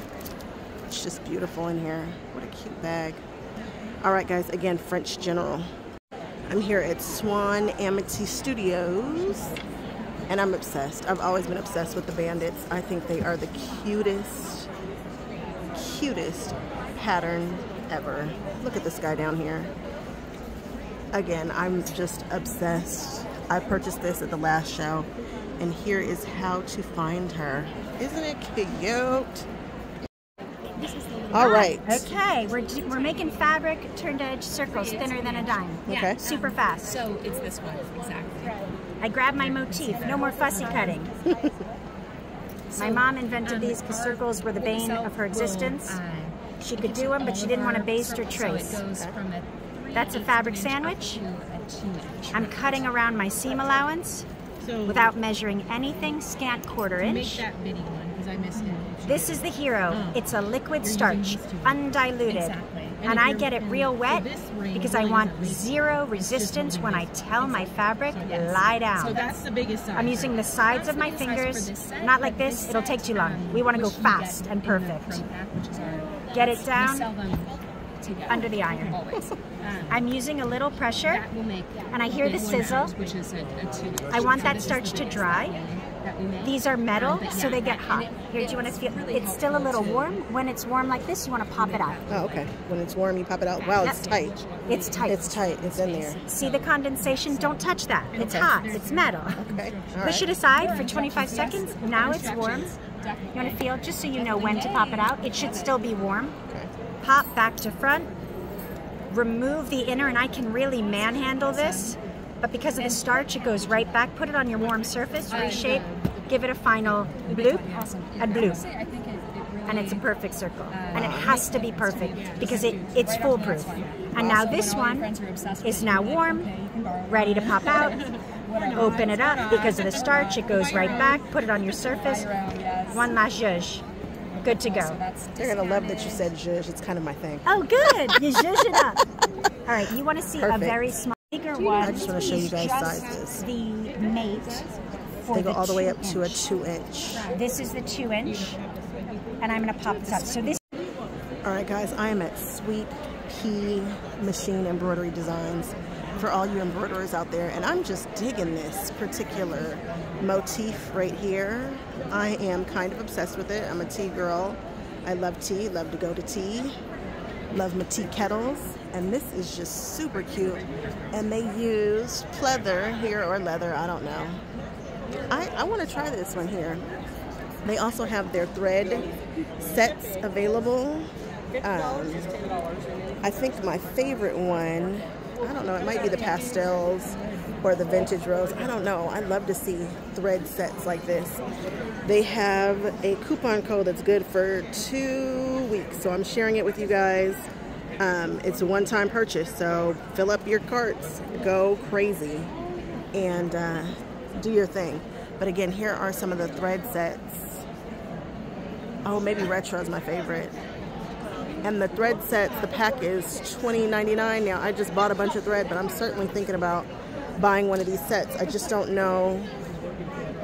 It's just beautiful in here. What a cute bag. All right, guys, again, French General. I'm here at Swan Amity Studios and I'm obsessed. I've always been obsessed with the bandits. I think they are the cutest, cutest pattern ever. Look at this guy down here. Again, I'm just obsessed. I purchased this at the last show and here is how to find her. Isn't it cute? All right. Okay, we're, we're making fabric turned edge circles thinner than a dime. Okay. Super fast. So it's this one, exactly. I grabbed my motif. No more fussy cutting. my mom invented um, these because circles were the bane of her existence. Um, She could do them, but she didn't want to baste or trace. That's a fabric sandwich. I'm cutting around my seam allowance without measuring anything, scant quarter inch. one because I missed it. This is the hero. Oh. It's a liquid You're starch, using these two. undiluted. Exactly. And And I get it real wet because I want have to make- zero resistance when I tell my fabric, yes. lie down. So that's the biggest size. I'm using the sides of my That's the biggest size for fingers, not like this, it'll take too long. um, We want to go which you get fast and perfect. Pro Pack, which is our- Get it down sell them together, under the iron. Always. Um, I'm using a little pressure that will make and I hear the sizzle. ounce, which is a, a two. I want So that starch the to dry. that we make. These are metal, but so they get hot. it- Here, do you want to feel? really It's still a little helpful warm. When it's warm like this, you want to pop it out. Oh, okay. When it's warm, you pop it out. Wow, it's tight. It's tight. It's tight. It's in there. See the condensation? Don't touch that. It's hot. It's metal. Okay. All Push it aside for 25 seconds. Now it's warm. You want to feel, just so you know when to pop it out. It should still be warm. Okay. Pop back to front. Remove the inner, and I can really manhandle this. But because of the starch, it goes right back. Put it on your warm surface, reshape, give it a final bloop, and bloop. And it's a perfect circle. And it has to be perfect because it, it's foolproof. And now this one is now warm, ready to pop out. Open it up because of the starch, it goes right back. Put it on your surface. One last zhuzh. Good to go. They're gonna love that you said zhuzh. It's kind of my thing. Oh, good. You zhuzh it up. All right, you want to see Perfect. a very small, bigger one. I just want to show you guys sizes. The mate. For They go the all the way two up to a two inch. This is the two inch, and I'm going to pop this up. So this. All right, guys, I am at Sweet Pea Machine Embroidery Designs for all you embroiderers out there, and I'm just digging this particular motif right here. I am kind of obsessed with it. I'm a tea girl. I love tea, love to go to tea, love my tea kettles, and this is just super cute. And they used pleather here or leather, I don't know. I, I want to try this one here. They also have their thread sets available. Um, I think my favorite one, I don't know, it might be the pastels or the vintage rose. I don't know. I'd love to see thread sets like this. They have a coupon code that's good for two weeks, so I'm sharing it with you guys. Um, it's a one-time purchase, so fill up your carts, go crazy, and uh, do your thing. But again, here are some of the thread sets. Oh, maybe retro is my favorite. And the thread sets, the pack is $20.99. Now, I just bought a bunch of thread, but I'm certainly thinking about buying one of these sets. I just don't know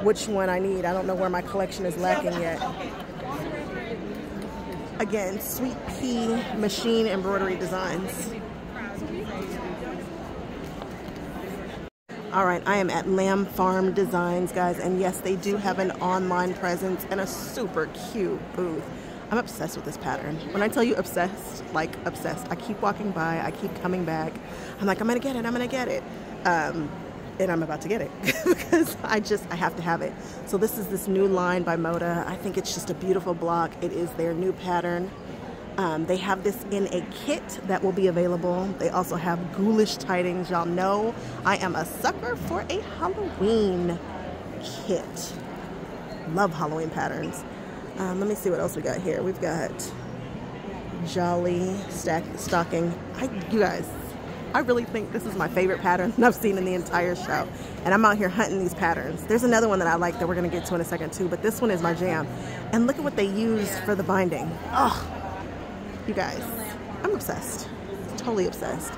which one I need. I don't know where my collection is lacking yet. Again, Sweet Pea machine embroidery designs. All right, I am at Lamb Farm Designs, guys, and yes, they do have an online presence and a super cute booth. I'm obsessed with this pattern. When I tell you obsessed, like obsessed, I keep walking by, I keep coming back. I'm like, I'm gonna get it, I'm gonna get it. Um, and I'm about to get it because I just, I have to have it. So this is this new line by Moda. I think it's just a beautiful block. It is their new pattern. Um, they have this in a kit that will be available. They also have ghoulish tidings. Y'all know I am a sucker for a Halloween kit. Love Halloween patterns. Um, let me see what else we got here. We've got Jolly stack stocking. I, you guys, I really think this is my favorite pattern I've seen in the entire show. And I'm out here hunting these patterns. There's another one that I like that we're gonna get to in a second too, but this one is my jam. And look at what they use for the binding. Oh, you guys, I'm obsessed. Totally obsessed.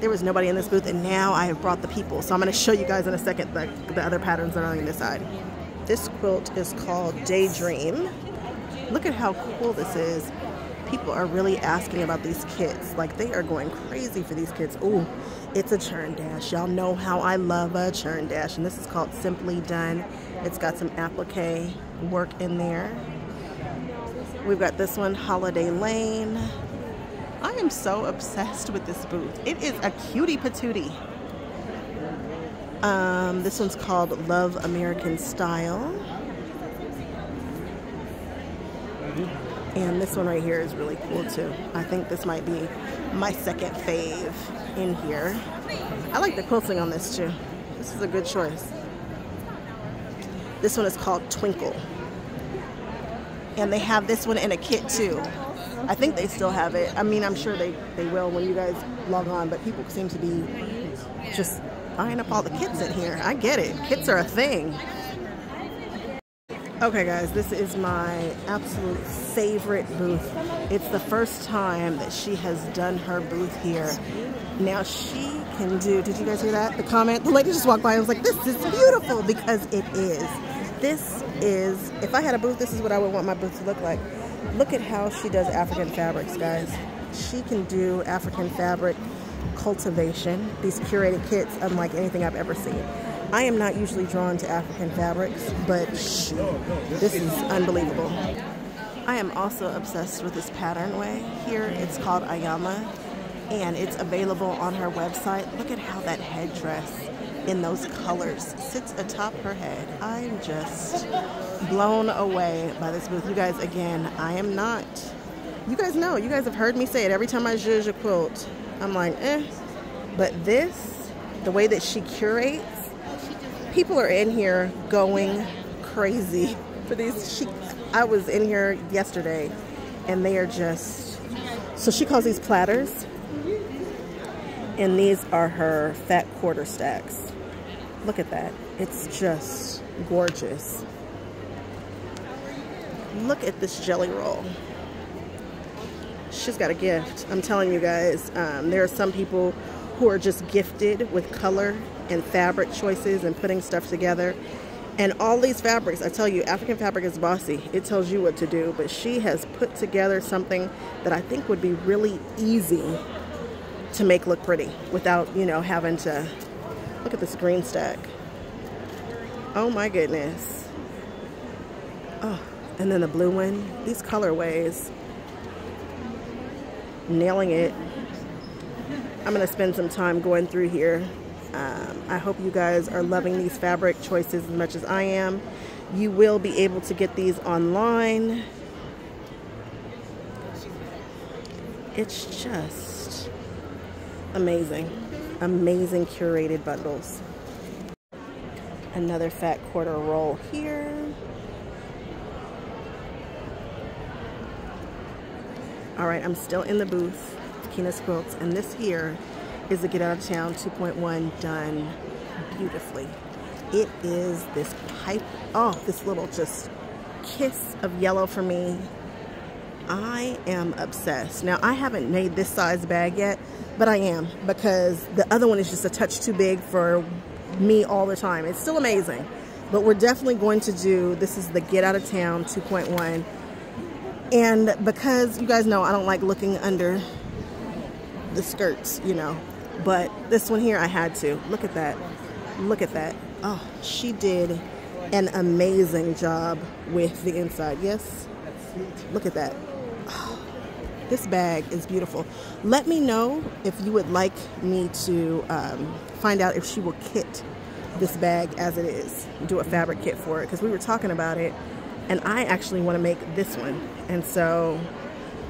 There was nobody in this booth and now I have brought the people. So I'm gonna show you guys in a second the, the other patterns that are on this side. This quilt is called Daydream. Look at how cool this is people are really asking about these kits. Like they are going crazy for these kits. Oh, it's a churn dash. Y'all know how I love a churn dash. And this is called Simply Done. It's got some applique work in there. We've got this one, Holiday Lane. I am so obsessed with this booth. It is a cutie patootie. Um, this one's called Love American Style. And this one right here is really cool too. I think this might be my second fave in here. I like the quilting on this too. This is a good choice. This one is called Twinkle. And they have this one in a kit too. I think they still have it. I mean, I'm sure they, they will when you guys log on, but people seem to be just buying up all the kits in here. I get it. Kits are a thing. Okay guys, this is my absolute favorite booth. It's the first time that she has done her booth here. Now she can do, did you guys hear that? The comment, the lady just walked by and was like, this is beautiful because it is. This is, if I had a booth, this is what I would want my booth to look like. Look at how she does African fabrics, guys. She can do African fabric cultivation, these curated kits, unlike anything I've ever seen. I am not usually drawn to African fabrics, but this is unbelievable. I am also obsessed with this pattern way. Here it's called Ayama, and it's available on her website. Look at how that headdress in those colors sits atop her head. I'm just blown away by this booth. You guys, again, I am not, you guys know, you guys have heard me say it every time I zhuzh a quilt. I'm like, eh. But this, the way that she curates, people are in here going crazy for these. She, I was in here yesterday and they are just, so she calls these platters and these are her fat quarter stacks. Look at that. It's just gorgeous. Look at this jelly roll. She's got a gift. I'm telling you guys, um, there are some people who are just gifted with color and fabric choices and putting stuff together. And all these fabrics, I tell you, African fabric is bossy. It tells you what to do, but she has put together something that I think would be really easy to make look pretty without, you know, having to, look at this green stack. Oh my goodness. Oh, and then the blue one, these colorways, nailing it. I'm gonna spend some time going through here Um, I hope you guys are loving these fabric choices as much as I am. You will be able to get these online. It's just amazing. Amazing curated bundles. Another fat quarter roll here. All right, I'm still in the booth, Kena's Quilts, and this here is the Get Out of Town 2.1 done beautifully. It is this pipe, oh, this little just kiss of yellow for me. I am obsessed. Now, I haven't made this size bag yet, but I am because the other one is just a touch too big for me all the time. It's still amazing, but we're definitely going to do, this is the Get Out of Town 2.1. And because you guys know I don't like looking under the skirts, you know, but this one here I had to. Look at that. Look at that. Oh, she did an amazing job with the inside. Yes? Look at that. Oh, this bag is beautiful. Let me know if you would like me to um, find out if she will kit this bag as it is. Do a fabric kit for it because we were talking about it and I actually want to make this one. And so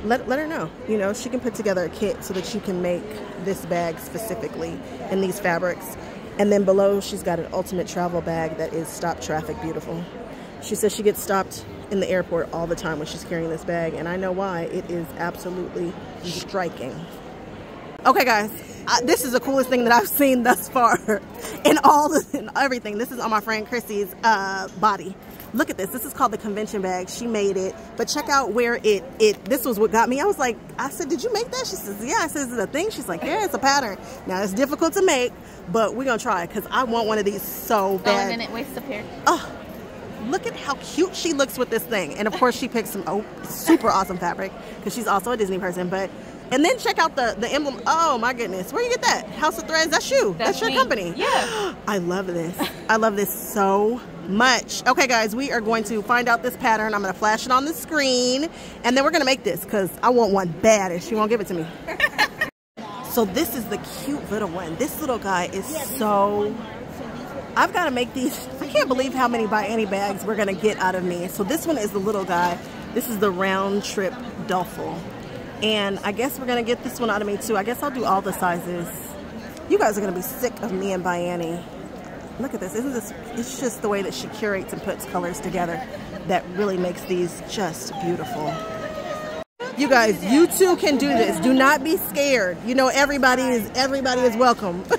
let, let her know, you know, she can put together a kit so that you can make this bag specifically in these fabrics. And then below, she's got an ultimate travel bag that is stop traffic beautiful. She says she gets stopped in the airport all the time when she's carrying this bag. And I know why. It is absolutely striking. Okay, guys, I, this is the coolest thing that I've seen thus far in all the, in everything. This is on my friend Chrissy's uh, body look at this. This is called the convention bag. She made it, but check out where it, it, this was what got me. I was like, I said, did you make that? She says, yeah. I said, is it a thing? She's like, yeah, it's a pattern. Now it's difficult to make, but we're going to try because I want one of these so bad. Oh, and then it wastes up here. Oh, look at how cute she looks with this thing. And of course she picked some oh, super awesome fabric because she's also a Disney person, but and then check out the, the emblem. Oh my goodness. Where you get that? House of Threads. That's you. That's, That's your me. company. Yeah. I love this. I love this so much. Okay, guys, we are going to find out this pattern. I'm going to flash it on the screen, and then we're going to make this because I want one bad, and she won't give it to me. so this is the cute little one. This little guy is so... I've got to make these. I can't believe how many ByAnnie bags we're going to get out of me. So this one is the little guy. This is the round trip duffel. And I guess we're going to get this one out of me too. I guess I'll do all the sizes. You guys are going to be sick of me and ByAnnie. Look at this. Isn't this, it's just the way that she curates and puts colors together that really makes these just beautiful. You guys, you too can do this. Do not be scared. You know, everybody is, everybody is welcome.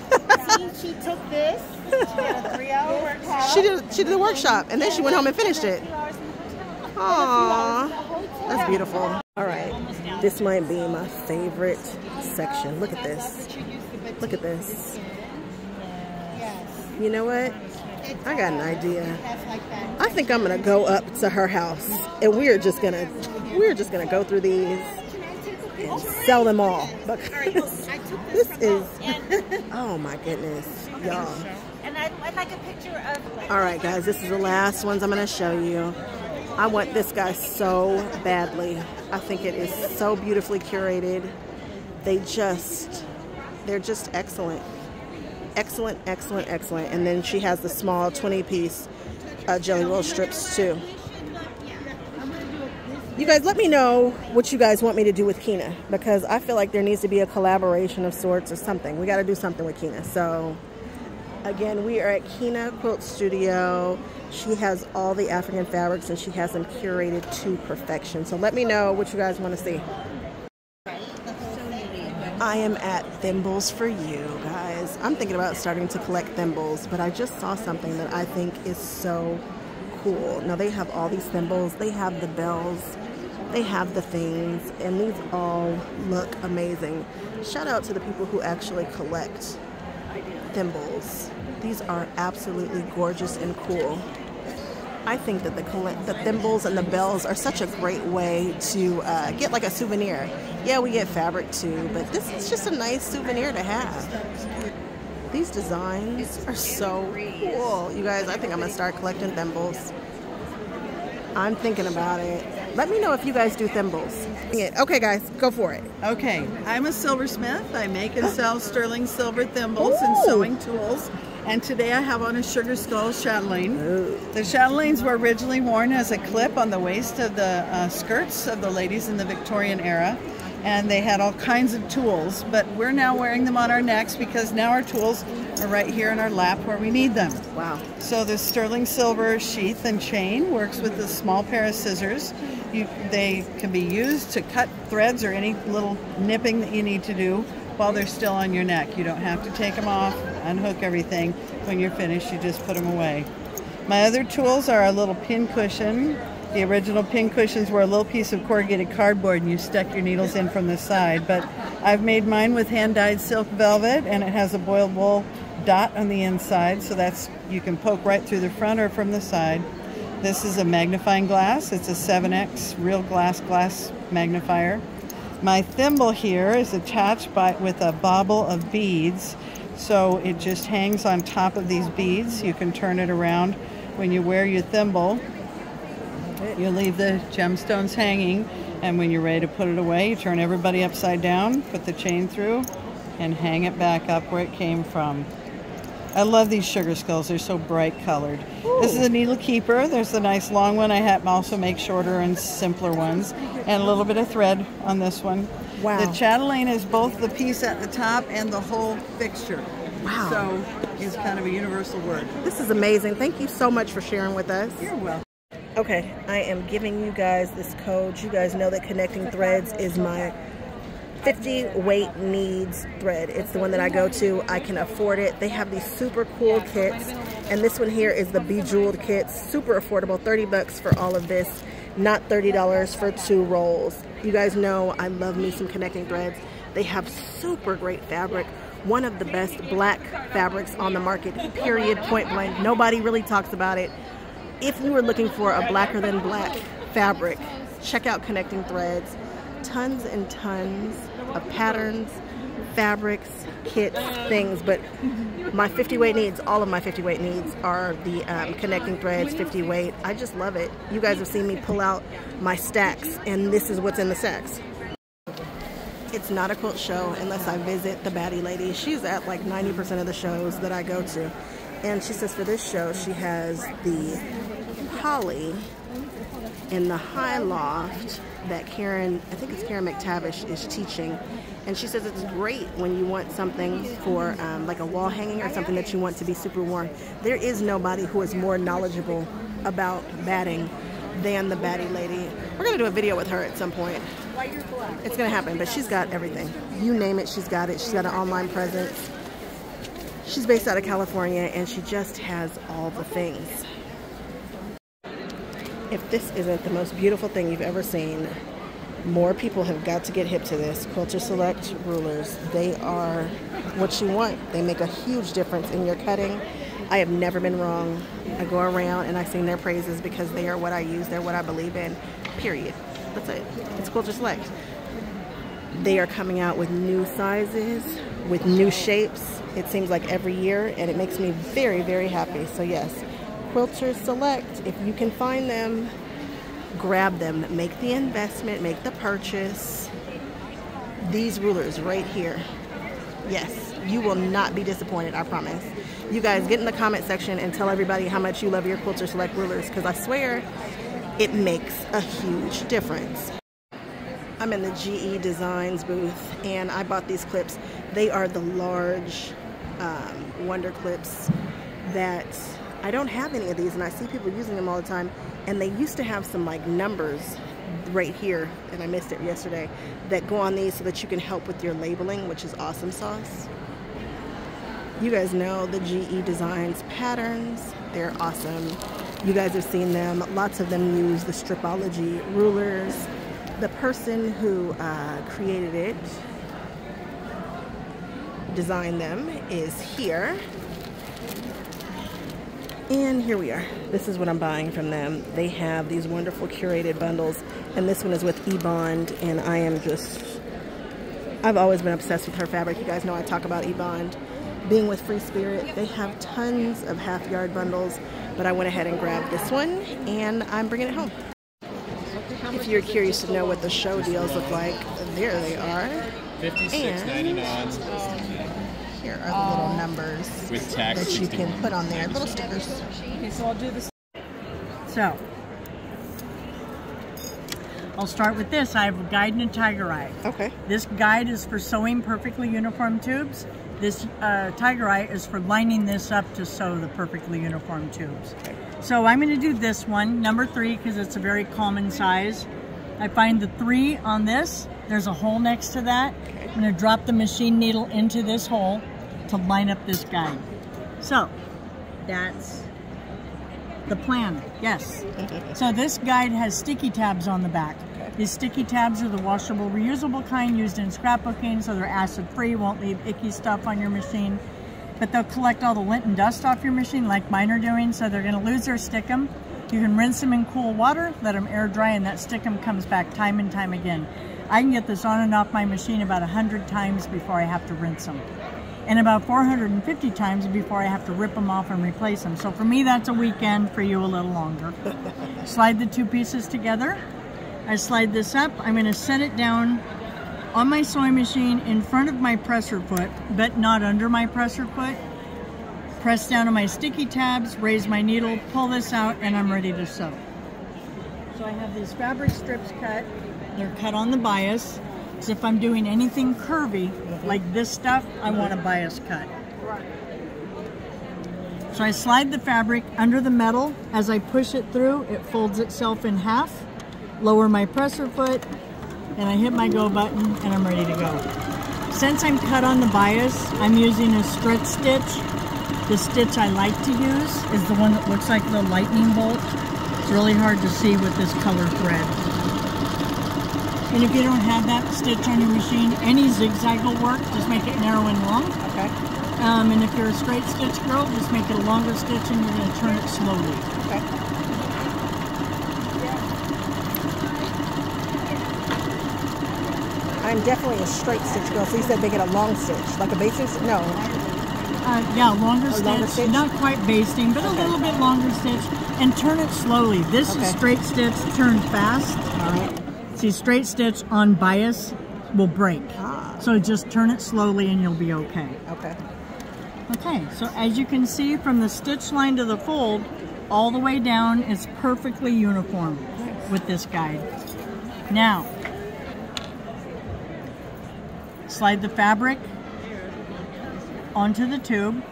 She took this. She did a workshop. She did, she the workshop, and then she went home and finished it. Aww, that's beautiful. All right, this might be my favorite section. Look at this. Look at this. You know what? I got an idea. I think I'm gonna go up to her house and we're just gonna we're just gonna go through these and sell them all because this is oh my goodness y'all. and I'd, like a picture of all right guys this is the last ones I'm gonna show you. I want this guy so badly. I think it is so beautifully curated. They just they're just excellent excellent, excellent, excellent. And then she has the small 20 piece uh, jelly roll strips too. You guys, let me know what you guys want me to do with Kena because I feel like there needs to be a collaboration of sorts or something. We got to do something with Kena. So, again, we are at Kena Quilt Studio. She has all the African fabrics and she has them curated to perfection. So, let me know what you guys want to see. I am at Thimbles for You, guys. I'm thinking about starting to collect thimbles, but I just saw something that I think is so cool. Now they have all these thimbles, they have the bells, they have the things, and these all look amazing. Shout out to the people who actually collect thimbles. These are absolutely gorgeous and cool. I think that the, the thimbles and the bells are such a great way to uh, get like a souvenir. Yeah, we get fabric too, but this is just a nice souvenir to have. These designs are so cool. You guys, I think I'm gonna start collecting thimbles. I'm thinking about it. Let me know if you guys do thimbles. Okay, guys, go for it. Okay, I'm a silversmith. I make and sell sterling silver thimbles Ooh. and sewing tools. And today I have on a sugar skull chatelaine. The chatelaines were originally worn as a clip on the waist of the uh, skirts of the ladies in the Victorian era. And they had all kinds of tools, but we're now wearing them on our necks because now our tools are right here in our lap where we need them. Wow. So the sterling silver sheath and chain works with a small pair of scissors. You, they can be used to cut threads or any little nipping that you need to do while they're still on your neck. You don't have to take them off, unhook everything. When you're finished, you just put them away. My other tools are a little pin cushion. The original pin cushions were a little piece of corrugated cardboard and you stuck your needles in from the side. But I've made mine with hand-dyed silk velvet and it has a boiled wool dot on the inside so that's you can poke right through the front or from the side. This is a magnifying glass. It's a 7x real glass glass magnifier. My thimble here is attached by with a bauble of beads so it just hangs on top of these beads. You can turn it around when you wear your thimble. You leave the gemstones hanging and when you're ready to put it away you turn everybody upside down, put the chain through and hang it back up where it came from. I love these sugar skulls. They're so bright colored. This is a needle keeper. There's a nice long one. I have also make shorter and simpler ones. And a little bit of thread on this one. Wow. The chatelaine is both the piece at the top and the whole fixture. Wow. So it's kind of a universal word. This is amazing. Thank you so much for sharing with us. You're welcome. Okay, I am giving you guys this code. You guys know that Connecting Threads is my 50 weight needs thread. It's the one that I go to. I can afford it. They have these super cool kits. And this one here is the Bejeweled kit. Super affordable, 30 bucks for all of this. Not $30 for two rolls. You guys know I love me some Connecting Threads. They have super great fabric. One of the best black fabrics on the market, period, point blank. Nobody really talks about it. If you are looking for a blacker than black fabric, check out Connecting Threads. Tons and tons of patterns, fabrics, kits, things, but my 50 weight needs, all of my 50 weight needs are the um, Connecting Threads 50 weight. I just love it. You guys have seen me pull out my stacks, and this is what's in the stacks. It's not a quilt show unless I visit the Batty Lady. She's at like 90% of the shows that I go to. And she says for this show, she has the Holly in the high loft that Karen, I think it's Karen McTavish, is teaching. And she says it's great when you want something for um, like a wall hanging or something that you want to be super warm. There is nobody who is more knowledgeable about batting than the Batty Lady. We're gonna do a video with her at some point. It's gonna happen, but she's got everything. You name it, she's got it. She's got an online presence. She's based out of California and she just has all the things. If this isn't the most beautiful thing you've ever seen, more people have got to get hip to this. Quilter Select rulers, they are what you want. They make a huge difference in your cutting. I have never been wrong. I go around and I sing their praises because they are what I use, they're what I believe in, period. That's it. It's Quilter Select. They are coming out with new sizes, with new shapes. It seems like every year, and it makes me very, very happy. So yes, Quilters Select, if you can find them, grab them. Make the investment, make the purchase. These rulers right here. Yes, you will not be disappointed, I promise. You guys get in the comment section and tell everybody how much you love your Quilter Select rulers because I swear it makes a huge difference. I'm in the GE Designs booth and I bought these clips. They are the large um, Wonder clips that I don't have any of these and I see people using them all the time and they used to have some like numbers right here and I missed it yesterday that go on these so that you can help with your labeling which is awesome sauce. You guys know the GE Designs patterns. They're awesome. You guys have seen them. Lots of them use the Stripology rulers. The person who uh, created it, designed them, is here. And here we are. This is what I'm buying from them. They have these wonderful curated bundles, and this one is with eBond, and I am just, I've always been obsessed with her fabric. You guys know I talk about eBond. Being with Free Spirit, they have tons of half yard bundles, but I went ahead and grabbed this one, and I'm bringing it home. If you're curious to know what the show deals look like, there they are. Fifty-six ninety-nine. Here are the little numbers With tax, that you can put on there, little stickers. Okay, so I'll do this. So, I'll start with this. I have a guide and a tiger eye. Okay. This guide is for sewing perfectly uniform tubes. This uh, tiger eye is for lining this up to sew the perfectly uniform tubes. Okay. So I'm going to do this one, number three, because it's a very common size. I find the three on this. There's a hole next to that. I'm going to drop the machine needle into this hole to line up this guide. So that's the plan, yes. So this guide has sticky tabs on the back. These sticky tabs are the washable, reusable kind used in scrapbooking, so they're acid free, won't leave icky stuff on your machine. But they'll collect all the lint and dust off your machine like mine are doing, so they're gonna lose their stickum. You can rinse them in cool water, let them air dry, and that stickum comes back time and time again. I can get this on and off my machine about 100 times before I have to rinse them. And about 450 times before I have to rip them off and replace them. So for me, that's a weekend, for you, a little longer. slide the two pieces together. I slide this up. I'm going to set it down on my sewing machine in front of my presser foot, but not under my presser foot. Press down on my sticky tabs, raise my needle, pull this out, and I'm ready to sew. So I have these fabric strips cut. They're cut on the bias. Because if I'm doing anything curvy, mm-hmm. like this stuff, I want a bias cut. So I slide the fabric under the metal. As I push it through, it folds itself in half. Lower my presser foot, and I hit my go button, and I'm ready to go. Since I'm cut on the bias, I'm using a stretch stitch. The stitch I like to use is the one that looks like the lightning bolt. It's really hard to see with this color thread. And if you don't have that stitch on your machine, any zigzag will work. Just make it narrow and long. Okay. Um, and if you're a straight stitch girl, just make it a longer stitch and you're going to turn it slowly. Okay. I'm definitely a straight stitch girl. So you said they get a long stitch, like a basic stitch? No. Uh, yeah, longer stitch, longer stitch? not quite basting, but a little bit longer stitch, and turn it slowly. This is straight stitch, turn fast. All right. See, straight stitch on bias will break. Ah. So just turn it slowly and you'll be okay. Okay. Okay, so as you can see from the stitch line to the fold, all the way down is perfectly uniform with this guide. Now, slide the fabric onto the tube.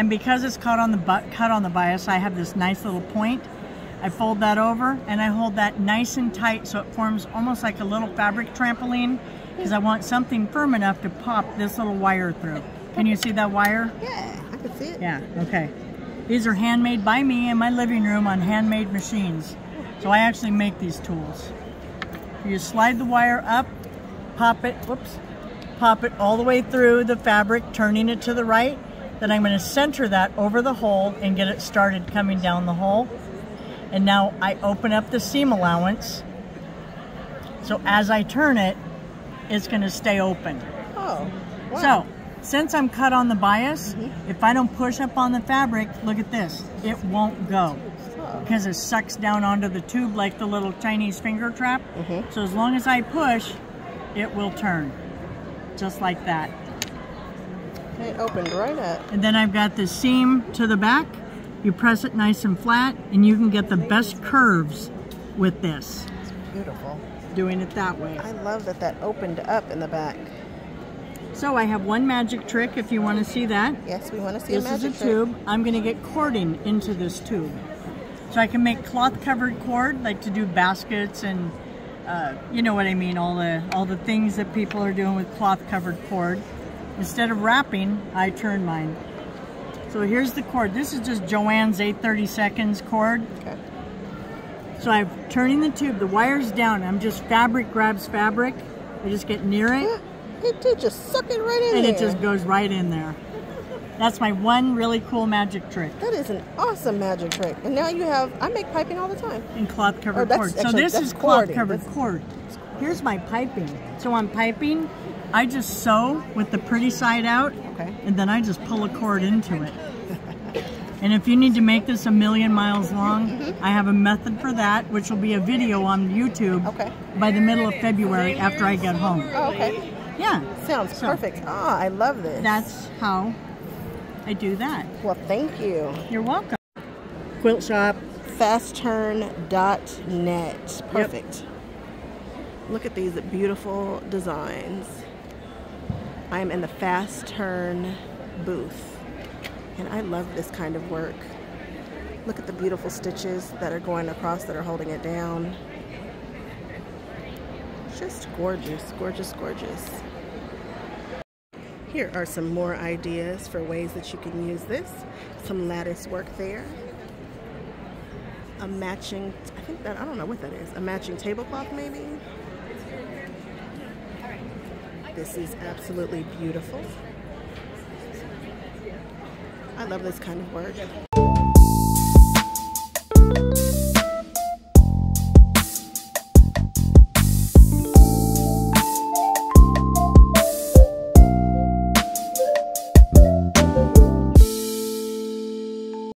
And because it's cut on the cut on the bias, I have this nice little point. I fold that over and I hold that nice and tight so it forms almost like a little fabric trampoline because I want something firm enough to pop this little wire through. Can you see that wire? Yeah, I can see it. Yeah, okay. These are handmade by me in my living room on handmade machines. So I actually make these tools. You slide the wire up, pop it, whoops, pop it all the way through the fabric, turning it to the right. Then I'm going to center that over the hole and get it started coming down the hole. And now I open up the seam allowance. So as I turn it, it's going to stay open. Oh. Wow. So, since I'm cut on the bias, mm-hmm. if I don't push up on the fabric, look at this, it won't go. Oh. Because it sucks down onto the tube like the little Chinese finger trap. Mm-hmm. So as long as I push, it will turn. Just like that. It opened right up. And then I've got the seam to the back. You press it nice and flat, and you can get the best curves with this. It's Beautiful. Doing it that way. I love that that opened up in the back. So I have one magic trick if you want to see that. Yes, we want to see This a magic is a tube. I'm going to get cording into this tube. So I can make cloth covered cord like to do baskets and uh, you know what I mean, all the all the things that people are doing with cloth covered cord. Instead of wrapping, I turn mine. So here's the cord. This is just Joann's 830 seconds cord. Okay. So I'm turning the tube, the wire's down. I'm just fabric grabs fabric. I just get near it. Yeah, It did just suck it right in and there. it just goes right in there. That's my one really cool magic trick. That is an awesome magic trick. And now you have, I make piping all the time. And cloth Oh, covered that's cord. So this is cloth covered cord. Here's my piping. So I'm piping, I just sew with the pretty side out, Okay. and then I just pull a cord into it. And if you need to make this a million miles long, Mm-hmm. I have a method for that, which will be a video on YouTube by the middle of February after I get home. Oh, okay. Yeah. Sounds So- perfect. Ah, I love this. That's how I do that. Well, thank you. You're welcome. Quilt Shop, fastturn.net. Perfect. Look at these beautiful designs. I am in the Fast Turn booth, and I love this kind of work. Look at the beautiful stitches that are going across that are holding it down. Just gorgeous, gorgeous, gorgeous. Here are some more ideas for ways that you can use this. Some lattice work there. A matching, I think that, I don't know what that is. A matching tablecloth maybe? This is absolutely beautiful. I love this kind of work.